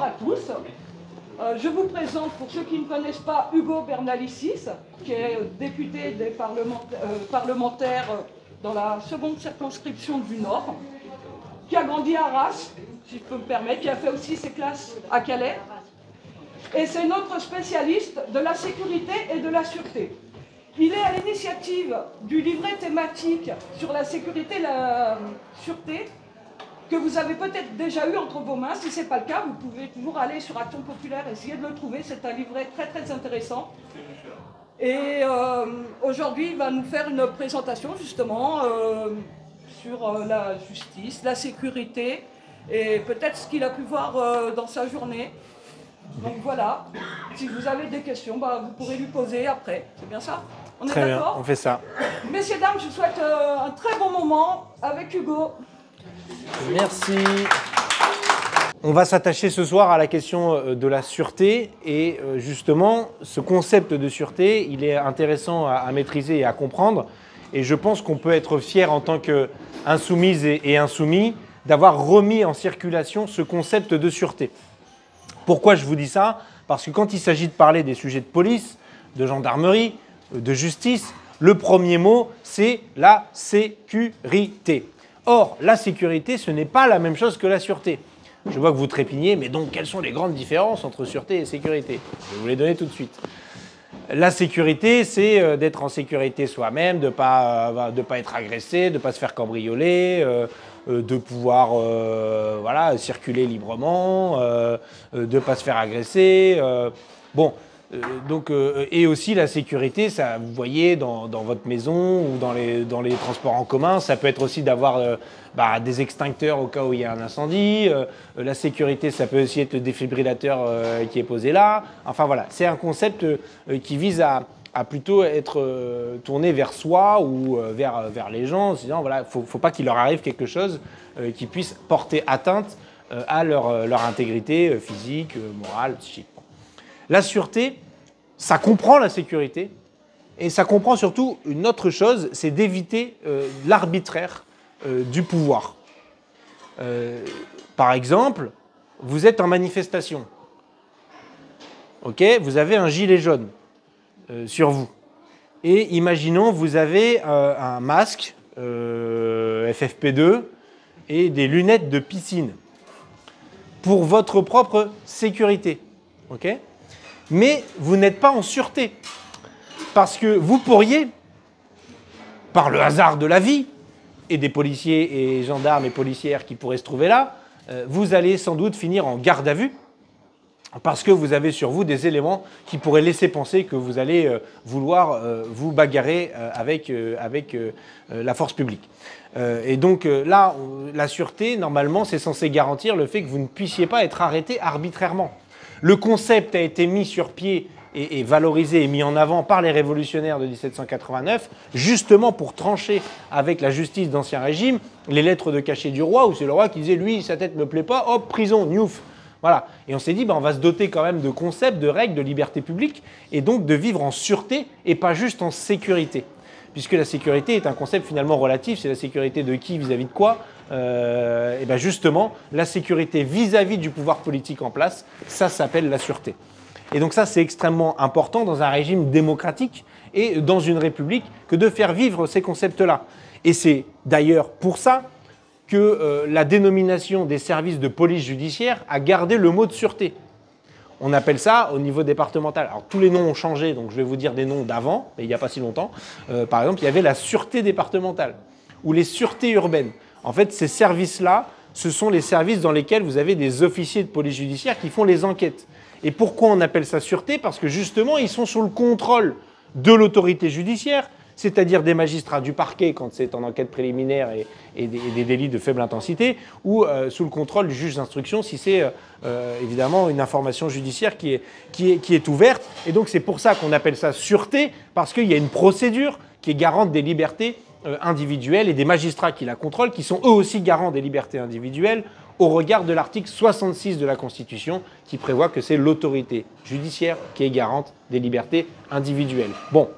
à tous. Euh, je vous présente, pour ceux qui ne connaissent pas, Hugo Bernalicis, qui est député des euh, parlementaires dans la seconde circonscription du Nord, qui a grandi à Arras, si je peux me permettre, qui a fait aussi ses classes à Calais. Et c'est notre spécialiste de la sécurité et de la sûreté. Il est à l'initiative du livret thématique sur la sécurité et la sûreté que vous avez peut-être déjà eu entre vos mains. Si ce n'est pas le cas, vous pouvez toujours aller sur Action Populaire, essayer de le trouver. C'est un livret très très intéressant. Et euh, aujourd'hui, il va nous faire une présentation justement euh, sur euh, la justice, la sécurité et peut-être ce qu'il a pu voir dans sa journée. Donc voilà, si vous avez des questions, bah, vous pourrez lui poser après. C'est bien ça? On est d'accord? On fait ça. Messieurs, dames, je vous souhaite un très bon moment avec Hugo. Merci. On va s'attacher ce soir à la question euh, de la sûreté et euh, justement ce concept de sûreté, il est intéressant à, maîtriser et à comprendre et je pense qu'on peut être fier en tant qu'insoumise et, et insoumis d'avoir remis en circulation ce concept de sûreté. Pourquoi je vous dis ça? Parce que quand il s'agit de parler des sujets de police, de gendarmerie, de justice, le premier mot, c'est la sécurité. Or, la sécurité, ce n'est pas la même chose que la sûreté. Je vois que vous trépignez, mais donc quelles sont les grandes différences entre sûreté et sécurité? Je vais vous les donner tout de suite. La sécurité, c'est euh, d'être en sécurité soi-même, de ne pas, euh, pas être agressé, de ne pas se faire cambrioler, euh, de pouvoir voilà, circuler librement, de ne pas se faire agresser. Bon, donc, euh, et aussi la sécurité, ça, vous voyez, dans, votre maison ou dans les, transports en commun, ça peut être aussi d'avoir euh, bah, des extincteurs au cas où il y a un incendie. la sécurité, ça peut aussi être le défibrillateur qui est posé là. Enfin voilà, c'est un concept qui vise à, plutôt être tourné vers soi ou vers, les gens, en se disant, voilà, il ne faut, pas qu'il leur arrive quelque chose qui puisse porter atteinte à leur, leur intégrité physique, morale, psychique. La sûreté, ça comprend la sécurité, et ça comprend surtout une autre chose, c'est d'éviter euh, l'arbitraire euh, du pouvoir. Euh, par exemple, vous êtes en manifestation. Ok, vous avez un gilet jaune sur vous. Et imaginons, vous avez un masque FFP2 et des lunettes de piscine pour votre propre sécurité. ok? Mais vous n'êtes pas en sûreté. Parce que vous pourriez, par le hasard de la vie, et des policiers et gendarmes et policières qui pourraient se trouver là, euh, vous allez sans doute finir en garde à vue parce que vous avez sur vous des éléments qui pourraient laisser penser que vous allez euh, vouloir euh, vous bagarrer avec, avec la force publique. et donc là, la sûreté, normalement, c'est censé garantir le fait que vous ne puissiez pas être arrêté arbitrairement. Le concept a été mis sur pied et, valorisé et mis en avant par les révolutionnaires de 1789, justement pour trancher avec la justice d'Ancien Régime les lettres de cachet du roi, où c'est le roi qui disait lui, sa tête me plaît pas, hop, prison, newf. Voilà. Et on s'est dit, ben, on va se doter quand même de concepts, de règles, de liberté publique, et donc de vivre en sûreté et pas juste en sécurité. Puisque la sécurité est un concept finalement relatif, c'est la sécurité de qui vis-à-vis de quoi euh, et bien justement, la sécurité vis-à-vis du pouvoir politique en place, ça s'appelle la sûreté. Et donc ça, c'est extrêmement important dans un régime démocratique et dans une république que de faire vivre ces concepts-là. Et c'est d'ailleurs pour ça que euh, la dénomination des services de police judiciaire a gardé le mot de sûreté. On appelle ça au niveau départemental. Alors tous les noms ont changé, donc je vais vous dire des noms d'avant, mais il n'y a pas si longtemps. Euh, par exemple, il y avait la sûreté départementale ou les sûretés urbaines. En fait, ces services-là, ce sont les services dans lesquels vous avez des officiers de police judiciaire qui font les enquêtes. Et pourquoi on appelle ça sûreté? Parce que justement, ils sont sous le contrôle de l'autorité judiciaire, c'est-à-dire des magistrats du parquet quand c'est en enquête préliminaire et, des, délits de faible intensité, ou euh, sous le contrôle du juge d'instruction si c'est euh, euh, évidemment une information judiciaire qui est, qui est ouverte. Et donc c'est pour ça qu'on appelle ça sûreté, parce qu'il y a une procédure qui est garante des libertés individuelle et des magistrats qui la contrôlent, qui sont eux aussi garants des libertés individuelles au regard de l'article 66 de la Constitution qui prévoit que c'est l'autorité judiciaire qui est garante des libertés individuelles. Bon.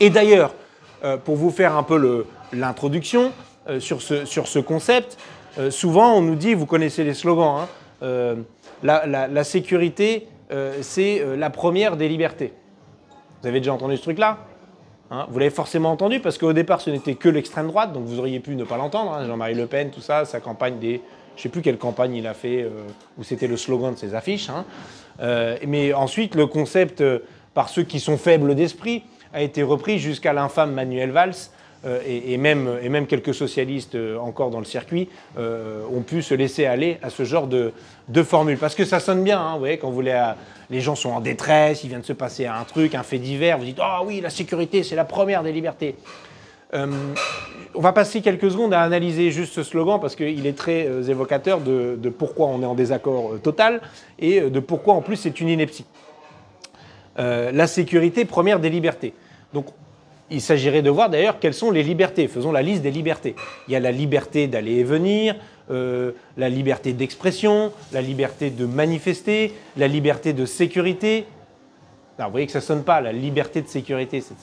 Et d'ailleurs, euh, pour vous faire un peu l'introduction euh, sur, ce, sur, ce, concept, souvent on nous dit, vous connaissez les slogans, hein, la, sécurité, c'est la première des libertés. Vous avez déjà entendu ce truc-là? Hein Vous l'avez forcément entendu parce qu'au départ, ce n'était que l'extrême droite, donc vous auriez pu ne pas l'entendre. Hein. Jean-Marie Le Pen, tout ça, sa campagne des je ne sais plus quelle campagne il a fait, où c'était le slogan de ses affiches. Hein. mais ensuite, le concept, par ceux qui sont faibles d'esprit, a été repris jusqu'à l'infâme Manuel Valls. Euh, et, même, quelques socialistes euh, encore dans le circuit euh, ont pu se laisser aller à ce genre de, formule. Parce que ça sonne bien, hein, vous voyez, quand vous les, gens sont en détresse, il vient de se passer un truc, un fait divers, vous dites Ah oui, la sécurité, c'est la première des libertés. on va passer quelques secondes à analyser juste ce slogan parce qu'il est très évocateur de, pourquoi on est en désaccord total et de pourquoi en plus c'est une ineptie. la sécurité, première des libertés. Donc, il s'agirait de voir d'ailleurs quelles sont les libertés. Faisons la liste des libertés. Il y a la liberté d'aller et venir, euh, la liberté d'expression, la liberté de manifester, la liberté de sécurité. vous voyez que ça ne sonne pas, la liberté de sécurité, ça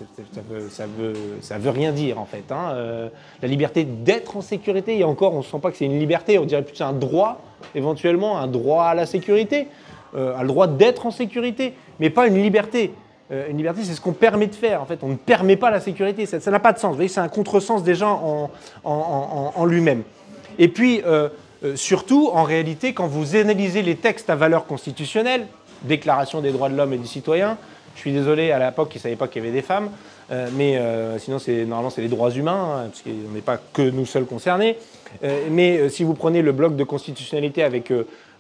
ne veut, rien dire en fait. Hein. Euh, la liberté d'être en sécurité, et encore, on ne sent pas que c'est une liberté, on dirait plutôt un droit, éventuellement, un droit à la sécurité, euh, un droit d'être en sécurité, mais pas une liberté. Euh, une liberté, c'est ce qu'on permet de faire. En fait, on ne permet pas la sécurité. Ça n'a pas de sens. Vous voyez, c'est un contresens déjà en, en, lui-même. Et puis, euh, euh, surtout, en réalité, quand vous analysez les textes à valeur constitutionnelle, Déclaration des droits de l'homme et du citoyen, je suis désolé, à l'époque, ils ne savaient pas qu'il y avait des femmes, mais sinon, normalement, c'est les droits humains, hein, parce qu'on n'est pas que nous seuls concernés. mais si vous prenez le bloc de constitutionnalité avec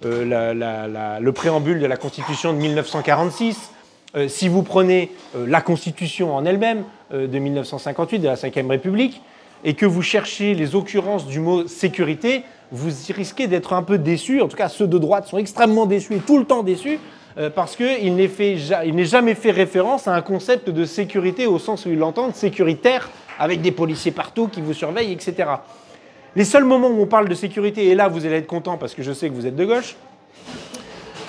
le préambule de la Constitution de 1946, euh, si vous prenez euh, la Constitution en elle-même euh, de 1958, de la Ve République, et que vous cherchez les occurrences du mot sécurité, vous risquez d'être un peu déçu. En tout cas, ceux de droite sont extrêmement déçus et tout le temps déçus parce qu'il n'est jamais fait référence à un concept de sécurité au sens où ils l'entendent, sécuritaire, avec des policiers partout qui vous surveillent, etc. Les seuls moments où on parle de sécurité, et là vous allez être content parce que je sais que vous êtes de gauche,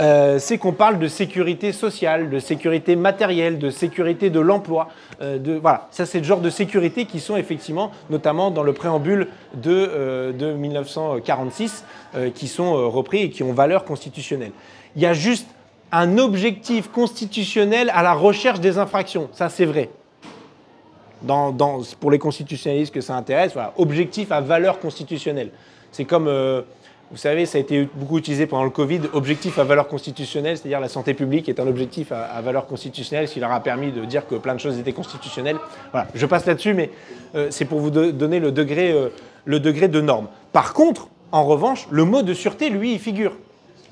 euh, c'est qu'on parle de sécurité sociale, de sécurité matérielle, de sécurité de l'emploi. Euh, voilà, ça c'est le genre de sécurité qui sont effectivement, notamment dans le préambule de, 1946, euh, qui sont repris et qui ont valeur constitutionnelle. Il y a juste un objectif constitutionnel à la recherche des infractions, ça c'est vrai. pour les constitutionnalistes que ça intéresse, objectif à valeur constitutionnelle. C'est comme vous savez, ça a été beaucoup utilisé pendant le Covid, objectif à valeur constitutionnelle, c'est-à-dire la santé publique est un objectif à, valeur constitutionnelle, ce qui leur a permis de dire que plein de choses étaient constitutionnelles. Voilà, je passe là-dessus, mais euh, c'est pour vous donner le degré, euh, le degré de norme. Par contre, en revanche, le mot de sûreté, lui, il figure.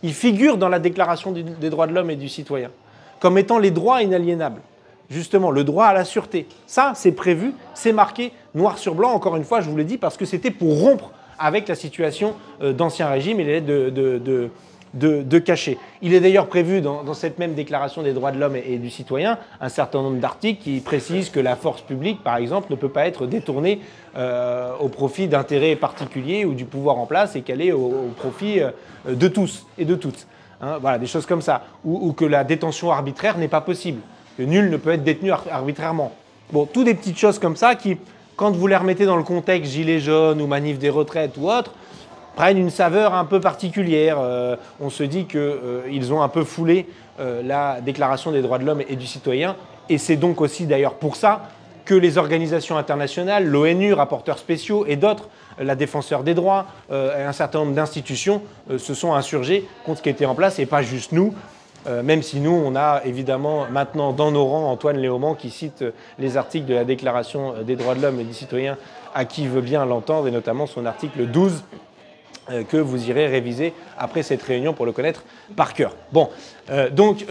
Il figure dans la Déclaration des droits de l'homme et du citoyen, comme étant les droits inaliénables justement le droit à la sûreté. Ça, c'est prévu, c'est marqué noir sur blanc, encore une fois, je vous l'ai dit, parce que c'était pour rompre avec la situation euh, d'ancien régime et les lettres de, de, cacher. Il est d'ailleurs prévu dans, cette même déclaration des droits de l'homme et, du citoyen un certain nombre d'articles qui précisent que la force publique, par exemple, ne peut pas être détournée euh, au profit d'intérêts particuliers ou du pouvoir en place et qu'elle est au, profit euh, de tous et de toutes. Hein. voilà, des choses comme ça. Ou, que la détention arbitraire n'est pas possible, que nul ne peut être détenu arbitrairement. Bon, toutes des petites choses comme ça qui, quand vous les remettez dans le contexte gilet jaune ou manif des retraites ou autre, prennent une saveur un peu particulière. Euh, on se dit qu'ils euh, ont un peu foulé euh, la Déclaration des droits de l'homme et du citoyen. Et c'est donc aussi d'ailleurs pour ça que les organisations internationales, l'ONU, rapporteurs spéciaux et d'autres, la défenseur des droits, un certain nombre d'institutions se sont insurgés contre ce qui était en place et pas juste nous. Euh, même si nous, on a évidemment maintenant dans nos rangs Antoine Léaumont qui cite les articles de la Déclaration des droits de l'homme et des citoyens à qui veut bien l'entendre, et notamment son article 12 euh, que vous irez réviser après cette réunion pour le connaître par cœur. Bon, euh, donc,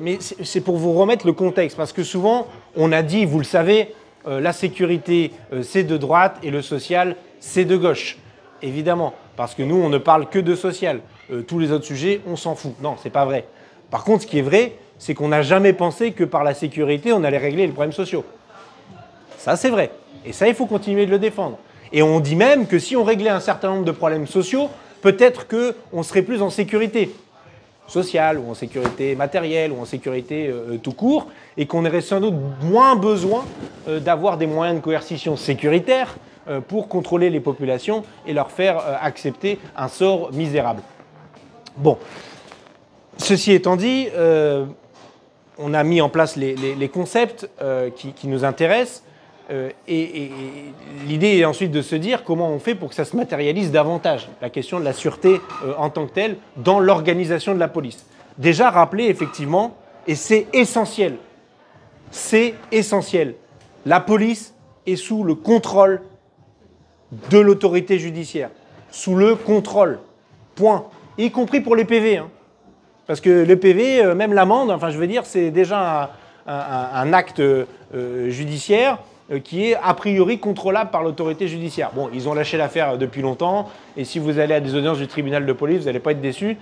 mais c'est pour vous remettre le contexte, parce que souvent, on a dit, vous le savez, la sécurité, c'est de droite et le social, c'est de gauche. Évidemment, parce que nous, on ne parle que de social. tous les autres sujets, on s'en fout. Non, c'est pas vrai. Par contre, ce qui est vrai, c'est qu'on n'a jamais pensé que par la sécurité, on allait régler les problèmes sociaux. Ça, c'est vrai. Et ça, il faut continuer de le défendre. Et on dit même que si on réglait un certain nombre de problèmes sociaux, peut-être qu'on serait plus en sécurité sociale ou en sécurité matérielle ou en sécurité euh, tout court, et qu'on aurait sans doute moins besoin euh, d'avoir des moyens de coercition sécuritaires euh, pour contrôler les populations et leur faire accepter un sort misérable. Bon, ceci étant dit, euh, on a mis en place les, concepts euh, qui, nous intéressent. euh, et l'idée est ensuite de se dire comment on fait pour que ça se matérialise davantage, la question de la sûreté en tant que telle dans l'organisation de la police. Déjà rappeler effectivement, et c'est essentiel, c'est essentiel, la police est sous le contrôle de l'autorité judiciaire, sous le contrôle, point, y compris pour les PV. hein. Parce que le PV, euh, même l'amende, enfin je veux dire, c'est déjà un, acte euh, judiciaire euh, qui est a priori contrôlable par l'autorité judiciaire. Bon, ils ont lâché l'affaire depuis longtemps, et si vous allez à des audiences du tribunal de police, vous n'allez pas être déçus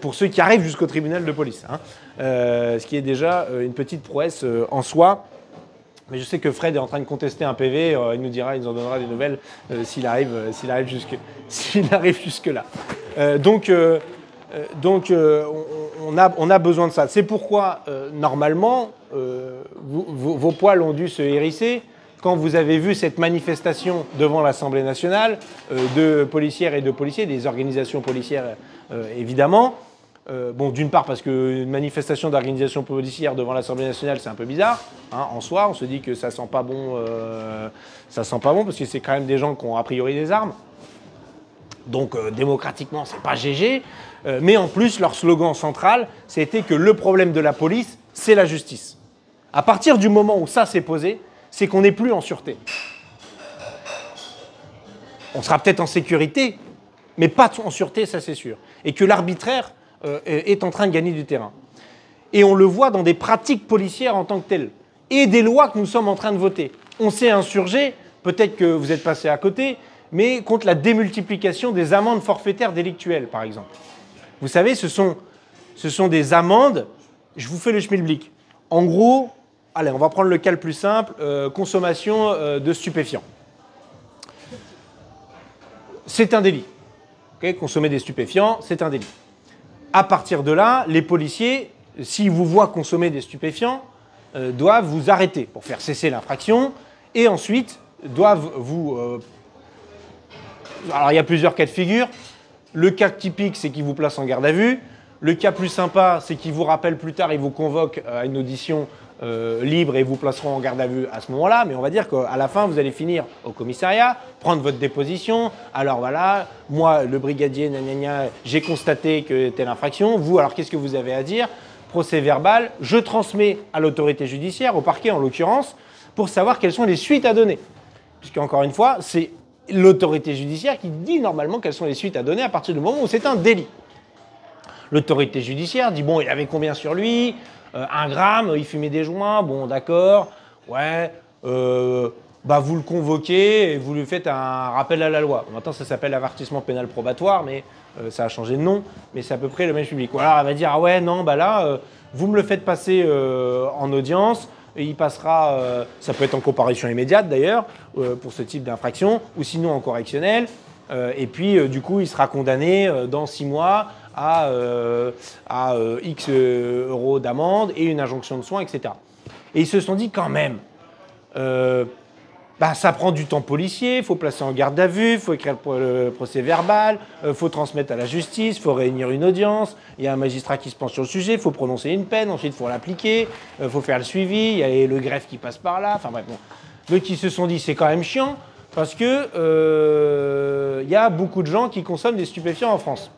pour ceux qui arrivent jusqu'au tribunal de police. hein. Ce qui est déjà une petite prouesse en soi. Mais je sais que Fred est en train de contester un PV, il nous dira, il nous en donnera des nouvelles s'il arrive, s'il arrive jusque, s'il arrive jusque donc, donc on, a, besoin de ça. C'est pourquoi euh, normalement euh, vos, poils ont dû se hérisser quand vous avez vu cette manifestation devant l'Assemblée nationale euh, de policières et de policiers, des organisations policières évidemment. Bon, d'une part parce qu'une manifestation d'organisation policière devant l'Assemblée nationale, c'est un peu bizarre. hein, en soi, on se dit que ça sent ça sent pas bon parce que c'est quand même des gens qui ont a priori des armes. Donc euh, démocratiquement, c'est pas GG. Euh, mais en plus, leur slogan central, c'était que le problème de la police, c'est la justice. À partir du moment où ça s'est posé, c'est qu'on n'est plus en sûreté. On sera peut-être en sécurité, mais pas en sûreté, ça c'est sûr. Et que l'arbitraire euh, est en train de gagner du terrain. Et on le voit dans des pratiques policières en tant que telles. Et des lois que nous sommes en train de voter. On s'est insurgé, peut-être que vous êtes passé à côté, mais contre la démultiplication des amendes forfaitaires délictuelles, par exemple. Vous savez, ce sont, ce sont des amendes, je vous fais le schmilblick. En gros, allez, on va prendre le cas le plus simple, euh, consommation euh, de stupéfiants. C'est un délit. Consommer des stupéfiants, c'est un délit. À partir de là, les policiers, s'ils vous voient consommer des stupéfiants, euh, doivent vous arrêter pour faire cesser l'infraction et ensuite doivent vous. Euh, Alors il y a plusieurs cas de figure. Le cas typique, c'est qu'ils vous placent en garde à vue. Le cas plus sympa, c'est qu'ils vous rappellent plus tard, ils vous convoquent à une audition euh, libre et vous placeront en garde à vue à ce moment-là. Mais on va dire qu'à la fin, vous allez finir au commissariat, prendre votre déposition. Alors voilà, moi, le brigadier, j'ai constaté que telle infraction. Vous, alors qu'est-ce que vous avez à dire? Procès verbal, je transmets à l'autorité judiciaire, au parquet en l'occurrence, pour savoir quelles sont les suites à donner. Puisque, encore une fois, c'est l'autorité judiciaire qui dit normalement quelles sont les suites à donner à partir du moment où c'est un délit. L'autorité judiciaire dit bon, il avait combien sur lui? Euh, Un gramme, il fumait des joints, bon, d'accord, ouais, euh, bah vous le convoquez et vous lui faites un rappel à la loi. Maintenant, ça s'appelle avertissement pénal probatoire, mais euh, ça a changé de nom, mais c'est à peu près le même public. Ou alors, elle va dire ah ouais, non, bah là, vous me le faites passer en audience. Et il passera, euh, ça peut être en comparution immédiate d'ailleurs, euh, pour ce type d'infraction, ou sinon en correctionnel. Euh, et puis, du coup, il sera condamné dans six mois à, X euros d'amende et une injonction de soins, etc. Et ils se sont dit quand même, bah, ça prend du temps policier, il faut placer en garde à vue, il faut écrire le, pro- le procès verbal, il faut transmettre à la justice, il faut réunir une audience, il y a un magistrat qui se penche sur le sujet, il faut prononcer une peine, ensuite il faut l'appliquer, il faut faire le suivi, il y a le greffe qui passe par là, enfin bref. Bon. Donc ils se sont dit c'est quand même chiant parce que euh, il y a beaucoup de gens qui consomment des stupéfiants en France.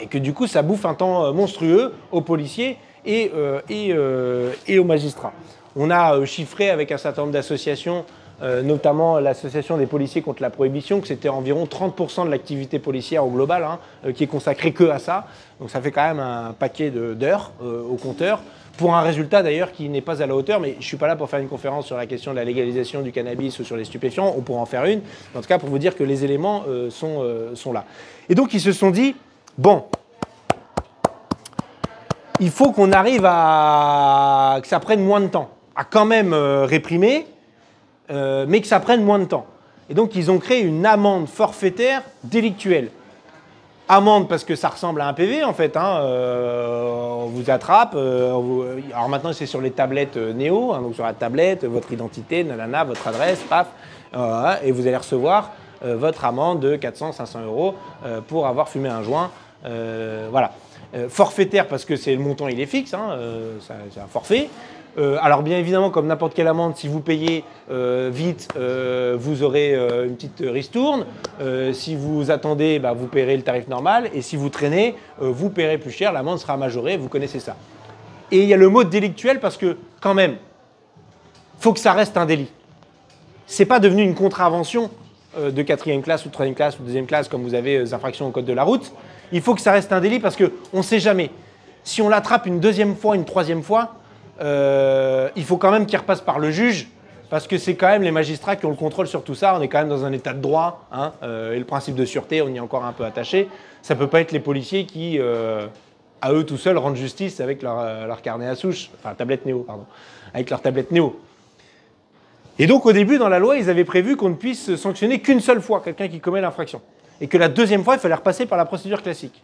Et que du coup ça bouffe un temps euh, monstrueux aux policiers et, euh, et, euh, et aux magistrats. On a euh, chiffré avec un certain nombre d'associations, euh, notamment l'association des policiers contre la prohibition, que c'était environ 30% de l'activité policière au global, hein, euh, qui est consacrée que à ça. Donc ça fait quand même un paquet d'heures au compteur, pour un résultat d'ailleurs qui n'est pas à la hauteur, mais je ne suis pas là pour faire une conférence sur la question de la légalisation du cannabis ou sur les stupéfiants, on pourra en faire une, en tout cas pour vous dire que les éléments sont là. Et donc ils se sont dit, bon, il faut qu'on arrive à que ça prenne moins de temps, quand même euh, réprimer, euh, mais que ça prenne moins de temps. Et donc ils ont créé une amende forfaitaire délictuelle. Amende parce que ça ressemble à un PV en fait. hein, euh, on vous attrape. euh, alors maintenant c'est sur les tablettes Néo, hein, donc sur la tablette, votre identité, nanana, votre adresse, paf, et vous allez recevoir votre amende de 400-500 euros euh, pour avoir fumé un joint voilà. forfaitaire parce que c'est le montant il est fixe, hein, c'est un forfait. Euh, alors bien évidemment, comme n'importe quelle amende, si vous payez euh, vite, euh, vous aurez une petite ristourne. si vous attendez, bah, vous paierez le tarif normal. Et si vous traînez, vous paierez plus cher, l'amende sera majorée, vous connaissez ça. Et il y a le mot délictuel parce que quand même, faut que ça reste un délit. C'est pas devenu une contravention de quatrième classe ou troisième classe ou deuxième classe comme vous avez des infractions au code de la route. Il faut que ça reste un délit parce qu'on ne sait jamais. Si on l'attrape une deuxième fois, une troisième fois, euh, il faut quand même qu'il repasse par le juge, parce que c'est quand même les magistrats qui ont le contrôle sur tout ça. On est quand même dans un état de droit, hein, euh, et le principe de sûreté, on y est encore un peu attaché. Ça peut pas être les policiers qui, euh, à eux tout seuls, rendent justice avec leur, carnet à souche, enfin tablette néo, pardon, avec leur tablette néo. Et donc au début, dans la loi, ils avaient prévu qu'on ne puisse sanctionner qu'une seule fois quelqu'un qui commet l'infraction. Et que la deuxième fois, il fallait repasser par la procédure classique.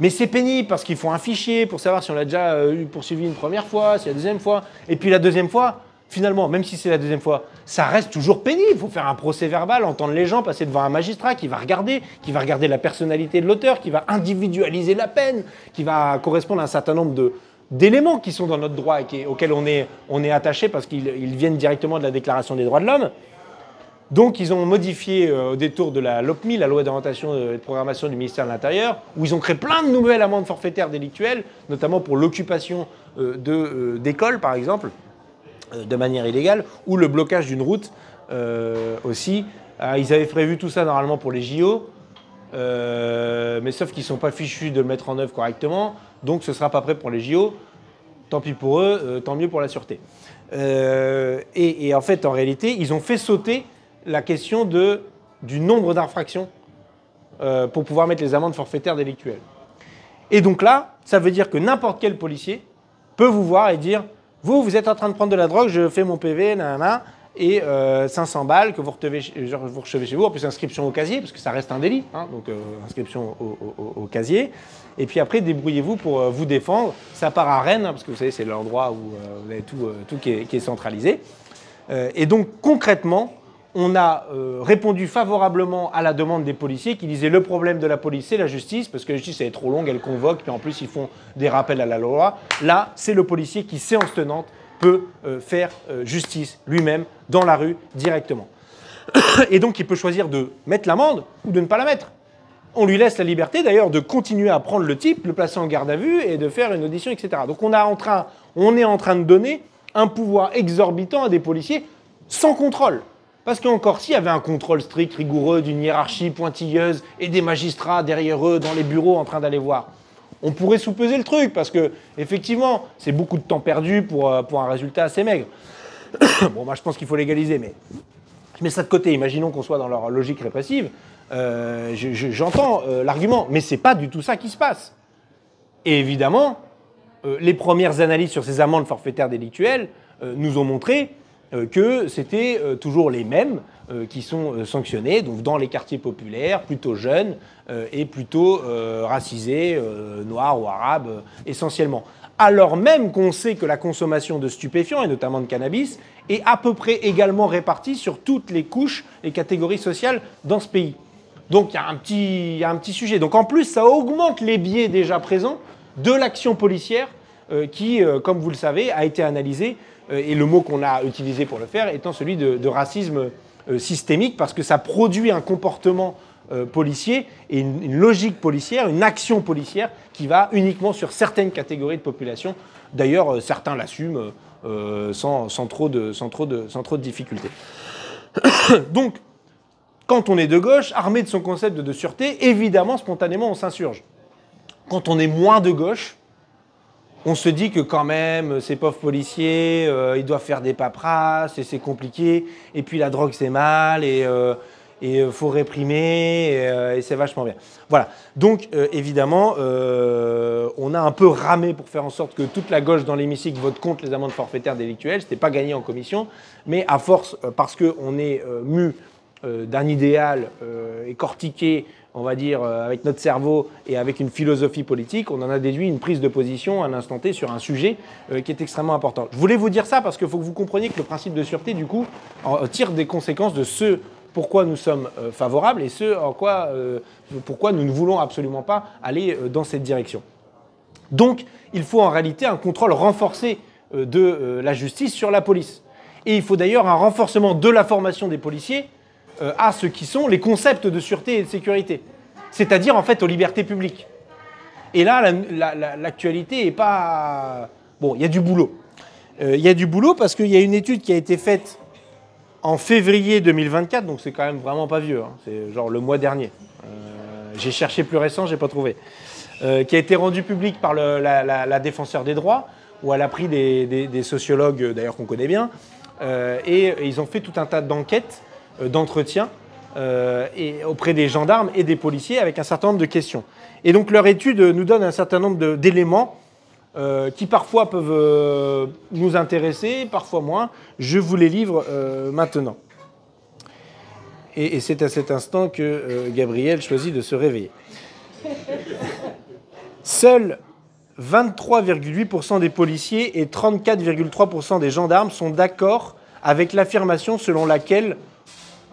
Mais c'est pénible parce qu'il faut un fichier pour savoir si on l'a déjà euh, eu poursuivi une première fois, si la deuxième fois. Et puis la deuxième fois, finalement, même si c'est la deuxième fois, ça reste toujours pénible. Il faut faire un procès verbal, entendre les gens, passer devant un magistrat qui va regarder, qui va regarder la personnalité de l'auteur, qui va individualiser la peine, qui va correspondre à un certain nombre d'éléments qui sont dans notre droit et auxquels on est, on est attaché parce qu'ils viennent directement de la Déclaration des droits de l'homme. Donc, ils ont modifié euh, au détour de la LOPMI, la loi d'orientation et de programmation du ministère de l'Intérieur, où ils ont créé plein de nouvelles amendes forfaitaires délictuelles, notamment pour l'occupation euh, euh, d'écoles, par exemple, de manière illégale, ou le blocage d'une route aussi. ils avaient prévu tout ça normalement pour les JO, mais sauf qu'ils ne sont pas fichus de le mettre en œuvre correctement, donc ce ne sera pas prêt pour les JO. Tant pis pour eux, tant mieux pour la sûreté. et, en fait, en réalité, ils ont fait sauter la question de, du nombre d'infractions euh, pour pouvoir mettre les amendes forfaitaires délictuelles. Et donc là, ça veut dire que n'importe quel policier peut vous voir et dire Vous, vous êtes en train de prendre de la drogue, je fais mon PV, nanana, et 500 euh, balles que vous, vous recevez chez vous, en plus inscription au casier, parce que ça reste un délit, hein, donc euh, inscription au, casier. Et puis après, débrouillez-vous pour vous défendre. Ça part à Rennes, hein, parce que vous savez, c'est l'endroit où vous avez tout, tout qui, est, centralisé. et donc concrètement, on a euh, répondu favorablement à la demande des policiers qui disaient le problème de la police, c'est la justice, parce que la justice est trop longue, elle convoque, puis en plus ils font des rappels à la loi. Là, c'est le policier qui, séance tenante, peut euh, faire euh, justice lui-même dans la rue directement. Et donc il peut choisir de mettre l'amende ou de ne pas la mettre. On lui laisse la liberté d'ailleurs de continuer à prendre le type, le placer en garde à vue et de faire une audition, etc. Donc on, a en train, on est en train de donner un pouvoir exorbitant à des policiers sans contrôle. Parce qu'encore, s'il y avait un contrôle strict, rigoureux, d'une hiérarchie pointilleuse et des magistrats derrière eux dans les bureaux en train d'aller voir, on pourrait sous-peser le truc parce que, effectivement, c'est beaucoup de temps perdu pour, euh, un résultat assez maigre. bon, moi, je pense qu'il faut légaliser, mais je mets ça de côté. Imaginons qu'on soit dans leur logique répressive. Euh, j'entends euh, l'argument, mais c'est pas du tout ça qui se passe. Et évidemment, les premières analyses sur ces amendes forfaitaires délictuelles nous ont montré que c'était euh, toujours les mêmes euh, qui sont sanctionnés, donc dans les quartiers populaires, plutôt jeunes et plutôt racisés, noirs ou arabes essentiellement. Alors même qu'on sait que la consommation de stupéfiants, et notamment de cannabis, est à peu près également répartie sur toutes les couches et catégories sociales dans ce pays. Donc il y, a un petit, y a un petit sujet. Donc en plus, ça augmente les biais déjà présents de l'action policière qui, comme vous le savez, a été analysée euh, et le mot qu'on a utilisé pour le faire étant celui de, racisme euh, systémique, parce que ça produit un comportement euh, policier et une, logique policière, une action policière qui va uniquement sur certaines catégories de population. D'ailleurs, certains l'assument sans, trop de, sans, trop de, sans trop de difficultés. Donc, quand on est de gauche, armé de son concept de sûreté, évidemment, spontanément, on s'insurge. Quand on est moins de gauche, on se dit que quand même, ces pauvres policiers, euh, ils doivent faire des paperasses et c'est compliqué. Et puis la drogue, c'est mal et il euh, euh, faut réprimer et, c'est vachement bien. Voilà. Donc évidemment, on a un peu ramé pour faire en sorte que toute la gauche dans l'hémicycle vote contre les amendes forfaitaires délictuelles. Ce n'était pas gagné en commission, mais à force, parce qu'on est mu d'un idéal et cortiqué on va dire, euh, avec notre cerveau et avec une philosophie politique, on en a déduit une prise de position à un instant T sur un sujet euh, qui est extrêmement important. Je voulais vous dire ça parce qu'il faut que vous compreniez que le principe de sûreté, du coup, tire des conséquences de ce pourquoi nous sommes euh, favorables et ce en quoi, euh, pourquoi nous ne voulons absolument pas aller euh, dans cette direction. Donc, il faut en réalité un contrôle renforcé euh, de euh, la justice sur la police. Et il faut d'ailleurs un renforcement de la formation des policiers euh, à ce qui sont les concepts de sûreté et de sécurité, c'est-à-dire en fait aux libertés publiques. Et là, la- la- l'actualité est pas. Bon, il y a du boulot. Euh, Il y a du boulot parce qu'il y a une étude qui a été faite en février 2024, donc c'est quand même vraiment pas vieux, hein, c'est genre le mois dernier. Euh, j'ai cherché plus récent, j'ai pas trouvé. Euh, qui a été rendue publique par la, défenseur des droits, où elle a pris des, sociologues, euh, d'ailleurs qu'on connaît bien, euh, et ils ont fait tout un tas d'enquêtes, euh, d'entretiens, euh, et auprès des gendarmes et des policiers avec un certain nombre de questions. Et donc leur étude nous donne un certain nombre d'éléments euh, qui parfois peuvent euh, nous intéresser, parfois moins. Je vous les livre euh, maintenant. Et, et c'est à cet instant que Gabriel choisit de se réveiller. Seuls 23,8% des policiers et 34,3% des gendarmes sont d'accord avec l'affirmation selon laquelle,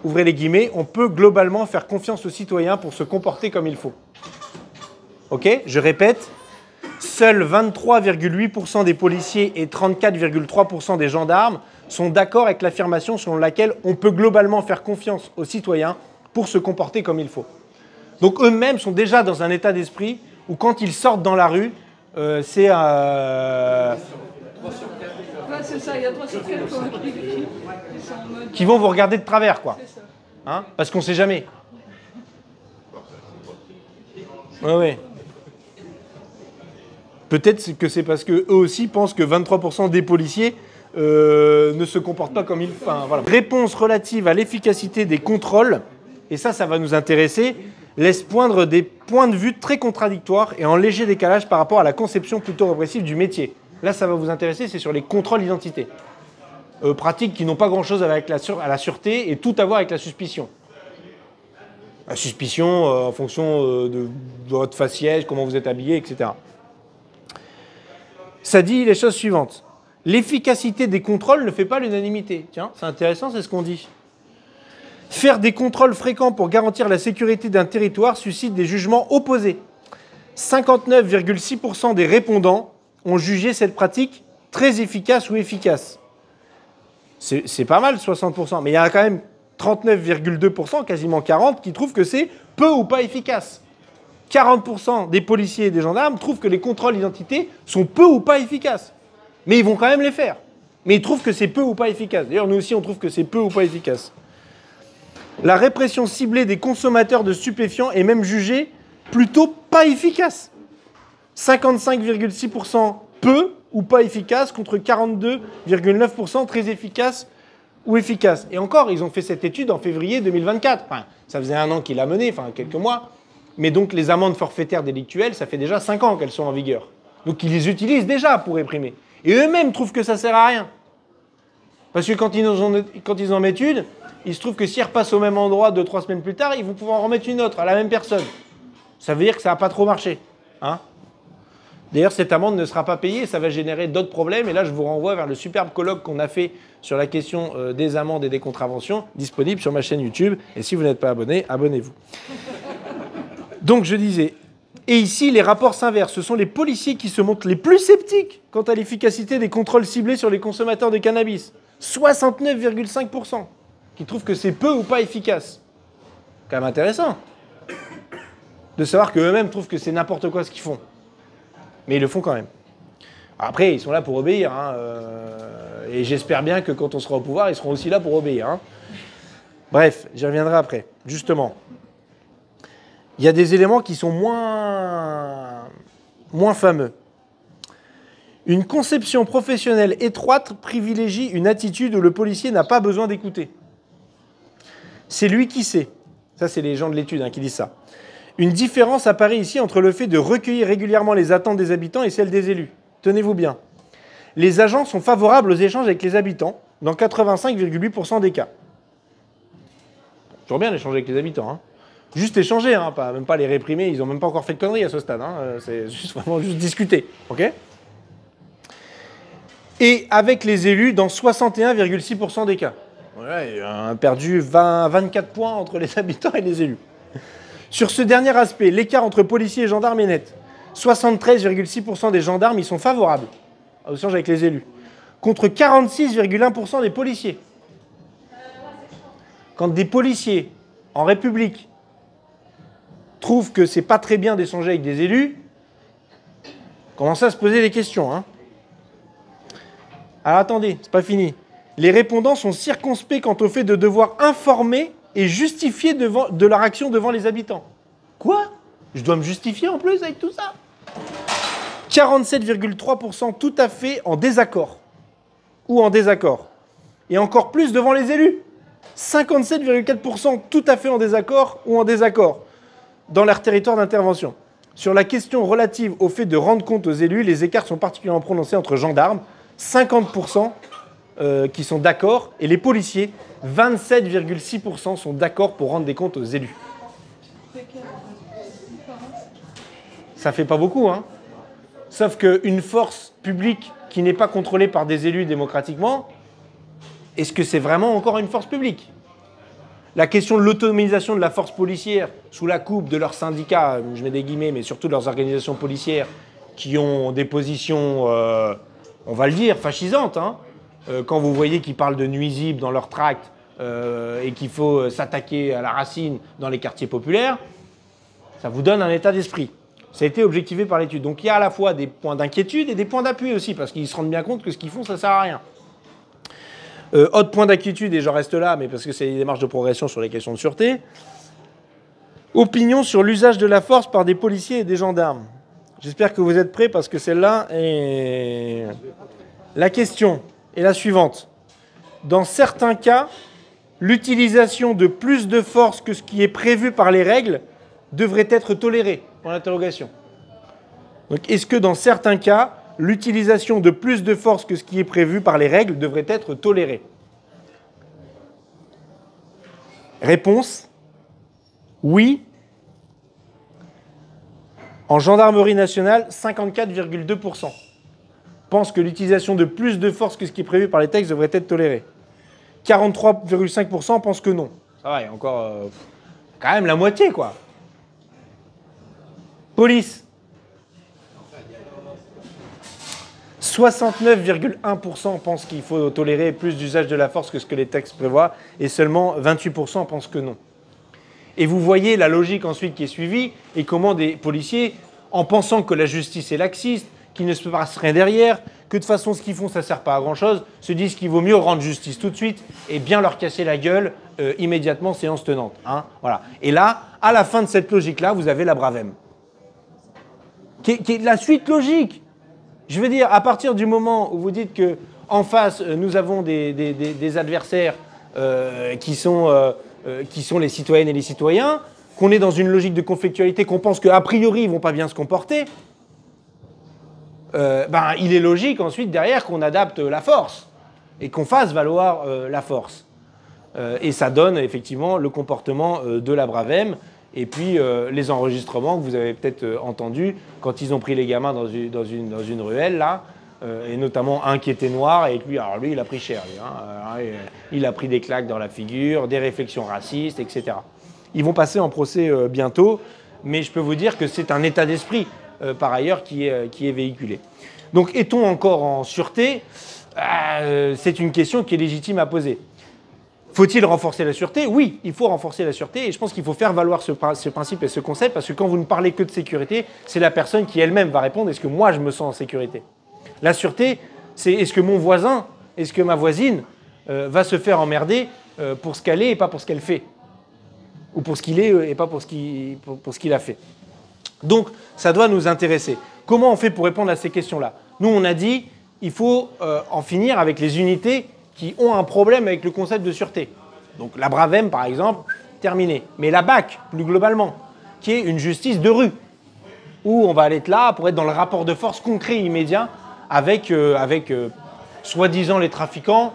ouvrez les guillemets, on peut globalement faire confiance aux citoyens pour se comporter comme il faut. Ok Je répète, seuls 23,8% des policiers et 34,3% des gendarmes sont d'accord avec l'affirmation selon laquelle on peut globalement faire confiance aux citoyens pour se comporter comme il faut. Donc eux-mêmes sont déjà dans un état d'esprit où quand ils sortent dans la rue, euh, c'est euh, c'est ça, il y a 3 sur 4 qui, vont vous regarder de travers, quoi. Hein Parce qu'on sait jamais. Oui, oui. Peut-être que c'est parce que eux aussi pensent que 23% des policiers euh, ne se comportent pas comme il faut. Enfin, voilà. Réponse relative à l'efficacité des contrôles, et ça, ça va nous intéresser, laisse poindre des points de vue très contradictoires et en léger décalage par rapport à la conception plutôt répressive du métier. Là, ça va vous intéresser, c'est sur les contrôles d'identité. Euh, pratiques qui n'ont pas grand-chose avec la, à la sûreté et tout à voir avec la suspicion. La suspicion euh, en fonction euh, de, de votre faciès, comment vous êtes habillé, etc. Ça dit les choses suivantes. L'efficacité des contrôles ne fait pas l'unanimité. Tiens, c'est intéressant, c'est ce qu'on dit. Faire des contrôles fréquents pour garantir la sécurité d'un territoire suscite des jugements opposés. 59,6% des répondants ont jugé cette pratique très efficace ou efficace. C'est pas mal, 60%, mais il y a quand même 39,2%, quasiment 40%, qui trouvent que c'est peu ou pas efficace. 40% des policiers et des gendarmes trouvent que les contrôles d'identité sont peu ou pas efficaces. Mais ils vont quand même les faire. Mais ils trouvent que c'est peu ou pas efficace. D'ailleurs, nous aussi, on trouve que c'est peu ou pas efficace. La répression ciblée des consommateurs de stupéfiants est même jugée plutôt pas efficace. 55,6% peu ou pas efficace contre 42,9% très efficace ou efficace. Et encore, ils ont fait cette étude en février 2024. Enfin, ça faisait un an qu'il a mené, enfin quelques mois. Mais donc les amendes forfaitaires délictuelles, ça fait déjà 5 ans qu'elles sont en vigueur. Donc ils les utilisent déjà pour réprimer. Et eux-mêmes trouvent que ça sert à rien. Parce que quand ils en, ont- quand ils en mettent une, il se trouve que s'ils repassent au même endroit deux, trois semaines plus tard, ils vont pouvoir en remettre une autre à la même personne. Ça veut dire que ça n'a pas trop marché. Hein D'ailleurs, cette amende ne sera pas payée, ça va générer d'autres problèmes. Et là, je vous renvoie vers le superbe colloque qu'on a fait sur la question euh, des amendes et des contraventions, disponible sur ma chaîne YouTube. Et si vous n'êtes pas abonné, abonnez-vous. Donc, je disais, et ici, les rapports s'inversent. Ce sont les policiers qui se montrent les plus sceptiques quant à l'efficacité des contrôles ciblés sur les consommateurs de cannabis. 69,5% qui trouvent que c'est peu ou pas efficace. Quand même intéressant de savoir qu'eux-mêmes trouvent que c'est n'importe quoi ce qu'ils font. Mais ils le font quand même. Après, ils sont là pour obéir. hein, euh, et j'espère bien que quand on sera au pouvoir, ils seront aussi là pour obéir. hein. Bref, j'y reviendrai après. Justement, il y a des éléments qui sont moins, fameux. Une conception professionnelle étroite privilégie une attitude où le policier n'a pas besoin d'écouter. C'est lui qui sait. Ça, c'est les gens de l'étude hein, qui disent ça. Une différence apparaît ici entre le fait de recueillir régulièrement les attentes des habitants et celles des élus. Tenez-vous bien. Les agents sont favorables aux échanges avec les habitants dans 85,8% des cas. Toujours bien d'échanger avec les habitants. hein. Juste échanger, hein, même pas les réprimer, ils n'ont même pas encore fait de conneries à ce stade. hein, euh, C'est juste vraiment juste discuter. et avec les élus dans 61,6% des cas. Ouais, on a perdu 20, 24 points entre les habitants et les élus. Sur ce dernier aspect, l'écart entre policiers et gendarmes est net. 73,6% des gendarmes y sont favorables au échange avec les élus, contre 46,1% des policiers. Quand des policiers en République trouvent que c'est pas très bien d'échanger avec des élus, commencez à se poser des questions. Hein. Alors attendez, c'est pas fini. Les répondants sont circonspects quant au fait de devoir informer et justifier devant, de leur action devant les habitants. Quoi? Je dois me justifier en plus avec tout ça? 47,3% tout à fait en désaccord. Ou en désaccord. Et encore plus devant les élus. 57,4% tout à fait en désaccord ou en désaccord dans leur territoire d'intervention. Sur la question relative au fait de rendre compte aux élus, les écarts sont particulièrement prononcés entre gendarmes, 50% euh, qui sont d'accord, et les policiers, 27,6% sont d'accord pour rendre des comptes aux élus. Ça fait pas beaucoup, hein Sauf qu'une force publique qui n'est pas contrôlée par des élus démocratiquement, est-ce que c'est vraiment encore une force publique? La question de l'autonomisation de la force policière sous la coupe de leurs syndicats, je mets des guillemets, mais surtout de leurs organisations policières qui ont des positions, euh, on va le dire, fascisantes. Hein. Euh, quand vous voyez qu'ils parlent de nuisibles dans leur tract euh, et qu'il faut s'attaquer à la racine dans les quartiers populaires, ça vous donne un état d'esprit. Ça a été objectivé par l'étude. Donc il y a à la fois des points d'inquiétude et des points d'appui aussi, parce qu'ils se rendent bien compte que ce qu'ils font, ça ne sert à rien. Euh, autre point d'inquiétude, et je reste là, mais parce que c'est des démarches de progression sur les questions de sûreté. Opinion sur l'usage de la force par des policiers et des gendarmes. J'espère que vous êtes prêts parce que celle-là est... La question est la suivante. Dans certains cas, l'utilisation de plus de force que ce qui est prévu par les règles devrait être tolérée. Pour l'interrogation. Donc, est-ce que dans certains cas, l'utilisation de plus de force que ce qui est prévu par les règles devrait être tolérée? Réponse oui. En gendarmerie nationale, 54,2% pensent que l'utilisation de plus de force que ce qui est prévu par les textes devrait être tolérée. 43,5% pensent que non. Ça va, il y a encore euh, quand même la moitié, quoi. Police. 69,1% pensent qu'il faut tolérer plus d'usage de la force que ce que les textes prévoient, et seulement 28% pensent que non. Et vous voyez la logique ensuite qui est suivie, et comment des policiers, en pensant que la justice est laxiste, qu'il ne se passe rien derrière, que de toute façon ce qu'ils font ça sert pas à grand chose, se disent qu'il vaut mieux rendre justice tout de suite et bien leur casser la gueule euh, immédiatement séance tenante. Hein, voilà. Et là, à la fin de cette logique-là, vous avez la Bravem qui est, la suite logique. Je veux dire, à partir du moment où vous dites que en face, euh, nous avons des, adversaires euh, qui, sont, qui sont les citoyennes et les citoyens, qu'on est dans une logique de conflictualité, qu'on pense qu'a priori, ils vont pas bien se comporter, ben, il est logique ensuite derrière qu'on adapte la force et qu'on fasse valoir la force. et ça donne effectivement le comportement de la Bravem et puis euh, les enregistrements que vous avez peut-être euh, entendus quand ils ont pris les gamins dans une, dans une, dans une ruelle, là, euh, et notamment un qui était noir, et lui, alors lui, il a pris cher, lui, hein, il a pris des claques dans la figure, des réflexions racistes, etc. Ils vont passer en procès bientôt, mais je peux vous dire que c'est un état d'esprit, par ailleurs, qui est, véhiculé. Donc, est-on encore en sûreté? C'est une question qui est légitime à poser. Faut-il renforcer la sûreté? Oui, il faut renforcer la sûreté et je pense qu'il faut faire valoir ce, principe et ce concept parce que quand vous ne parlez que de sécurité, c'est la personne qui elle-même va répondre est-ce que moi je me sens en sécurité? La sûreté, c'est est-ce que mon voisin, est-ce que ma voisine euh, va se faire emmerder euh, pour ce qu'elle est et pas pour ce qu'elle fait? Ou pour ce qu'il est euh, et pas pour ce qu'il a fait? Donc ça doit nous intéresser. Comment on fait pour répondre à ces questions-là? Nous on a dit il faut en finir avec les unités qui ont un problème avec le concept de sûreté. Donc la Bravem, par exemple, terminé. Mais la BAC, plus globalement, qui est une justice de rue, où on va aller être là pour être dans le rapport de force concret immédiat avec, euh, euh, soi-disant les trafiquants.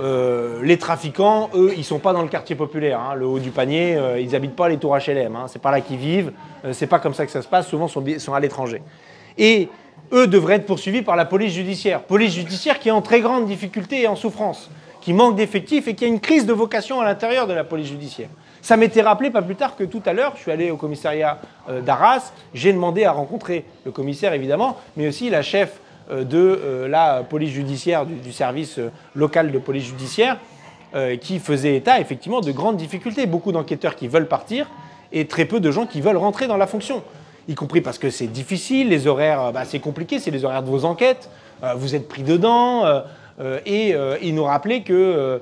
Euh, les trafiquants, eux, ils sont pas dans le quartier populaire. Hein. le haut du panier, ils habitent pas les tours HLM. Hein, c'est pas là qu'ils vivent. c'est pas comme ça que ça se passe. Souvent, sont, sont à l'étranger. Et eux devraient être poursuivis par la police judiciaire. Police judiciaire qui est en très grande difficulté et en souffrance, qui manque d'effectifs et qu'il y a une crise de vocation à l'intérieur de la police judiciaire. Ça m'était rappelé pas plus tard que tout à l'heure, je suis allé au commissariat euh, d'Arras, j'ai demandé à rencontrer le commissaire évidemment, mais aussi la chef euh, de euh, la police judiciaire, du, service local de police judiciaire, qui faisait état effectivement de grandes difficultés. Beaucoup d'enquêteurs qui veulent partir et très peu de gens qui veulent rentrer dans la fonction. Y compris parce que c'est difficile, les horaires, bah, c'est compliqué, c'est les horaires de vos enquêtes, vous êtes pris dedans. et il nous rappelait que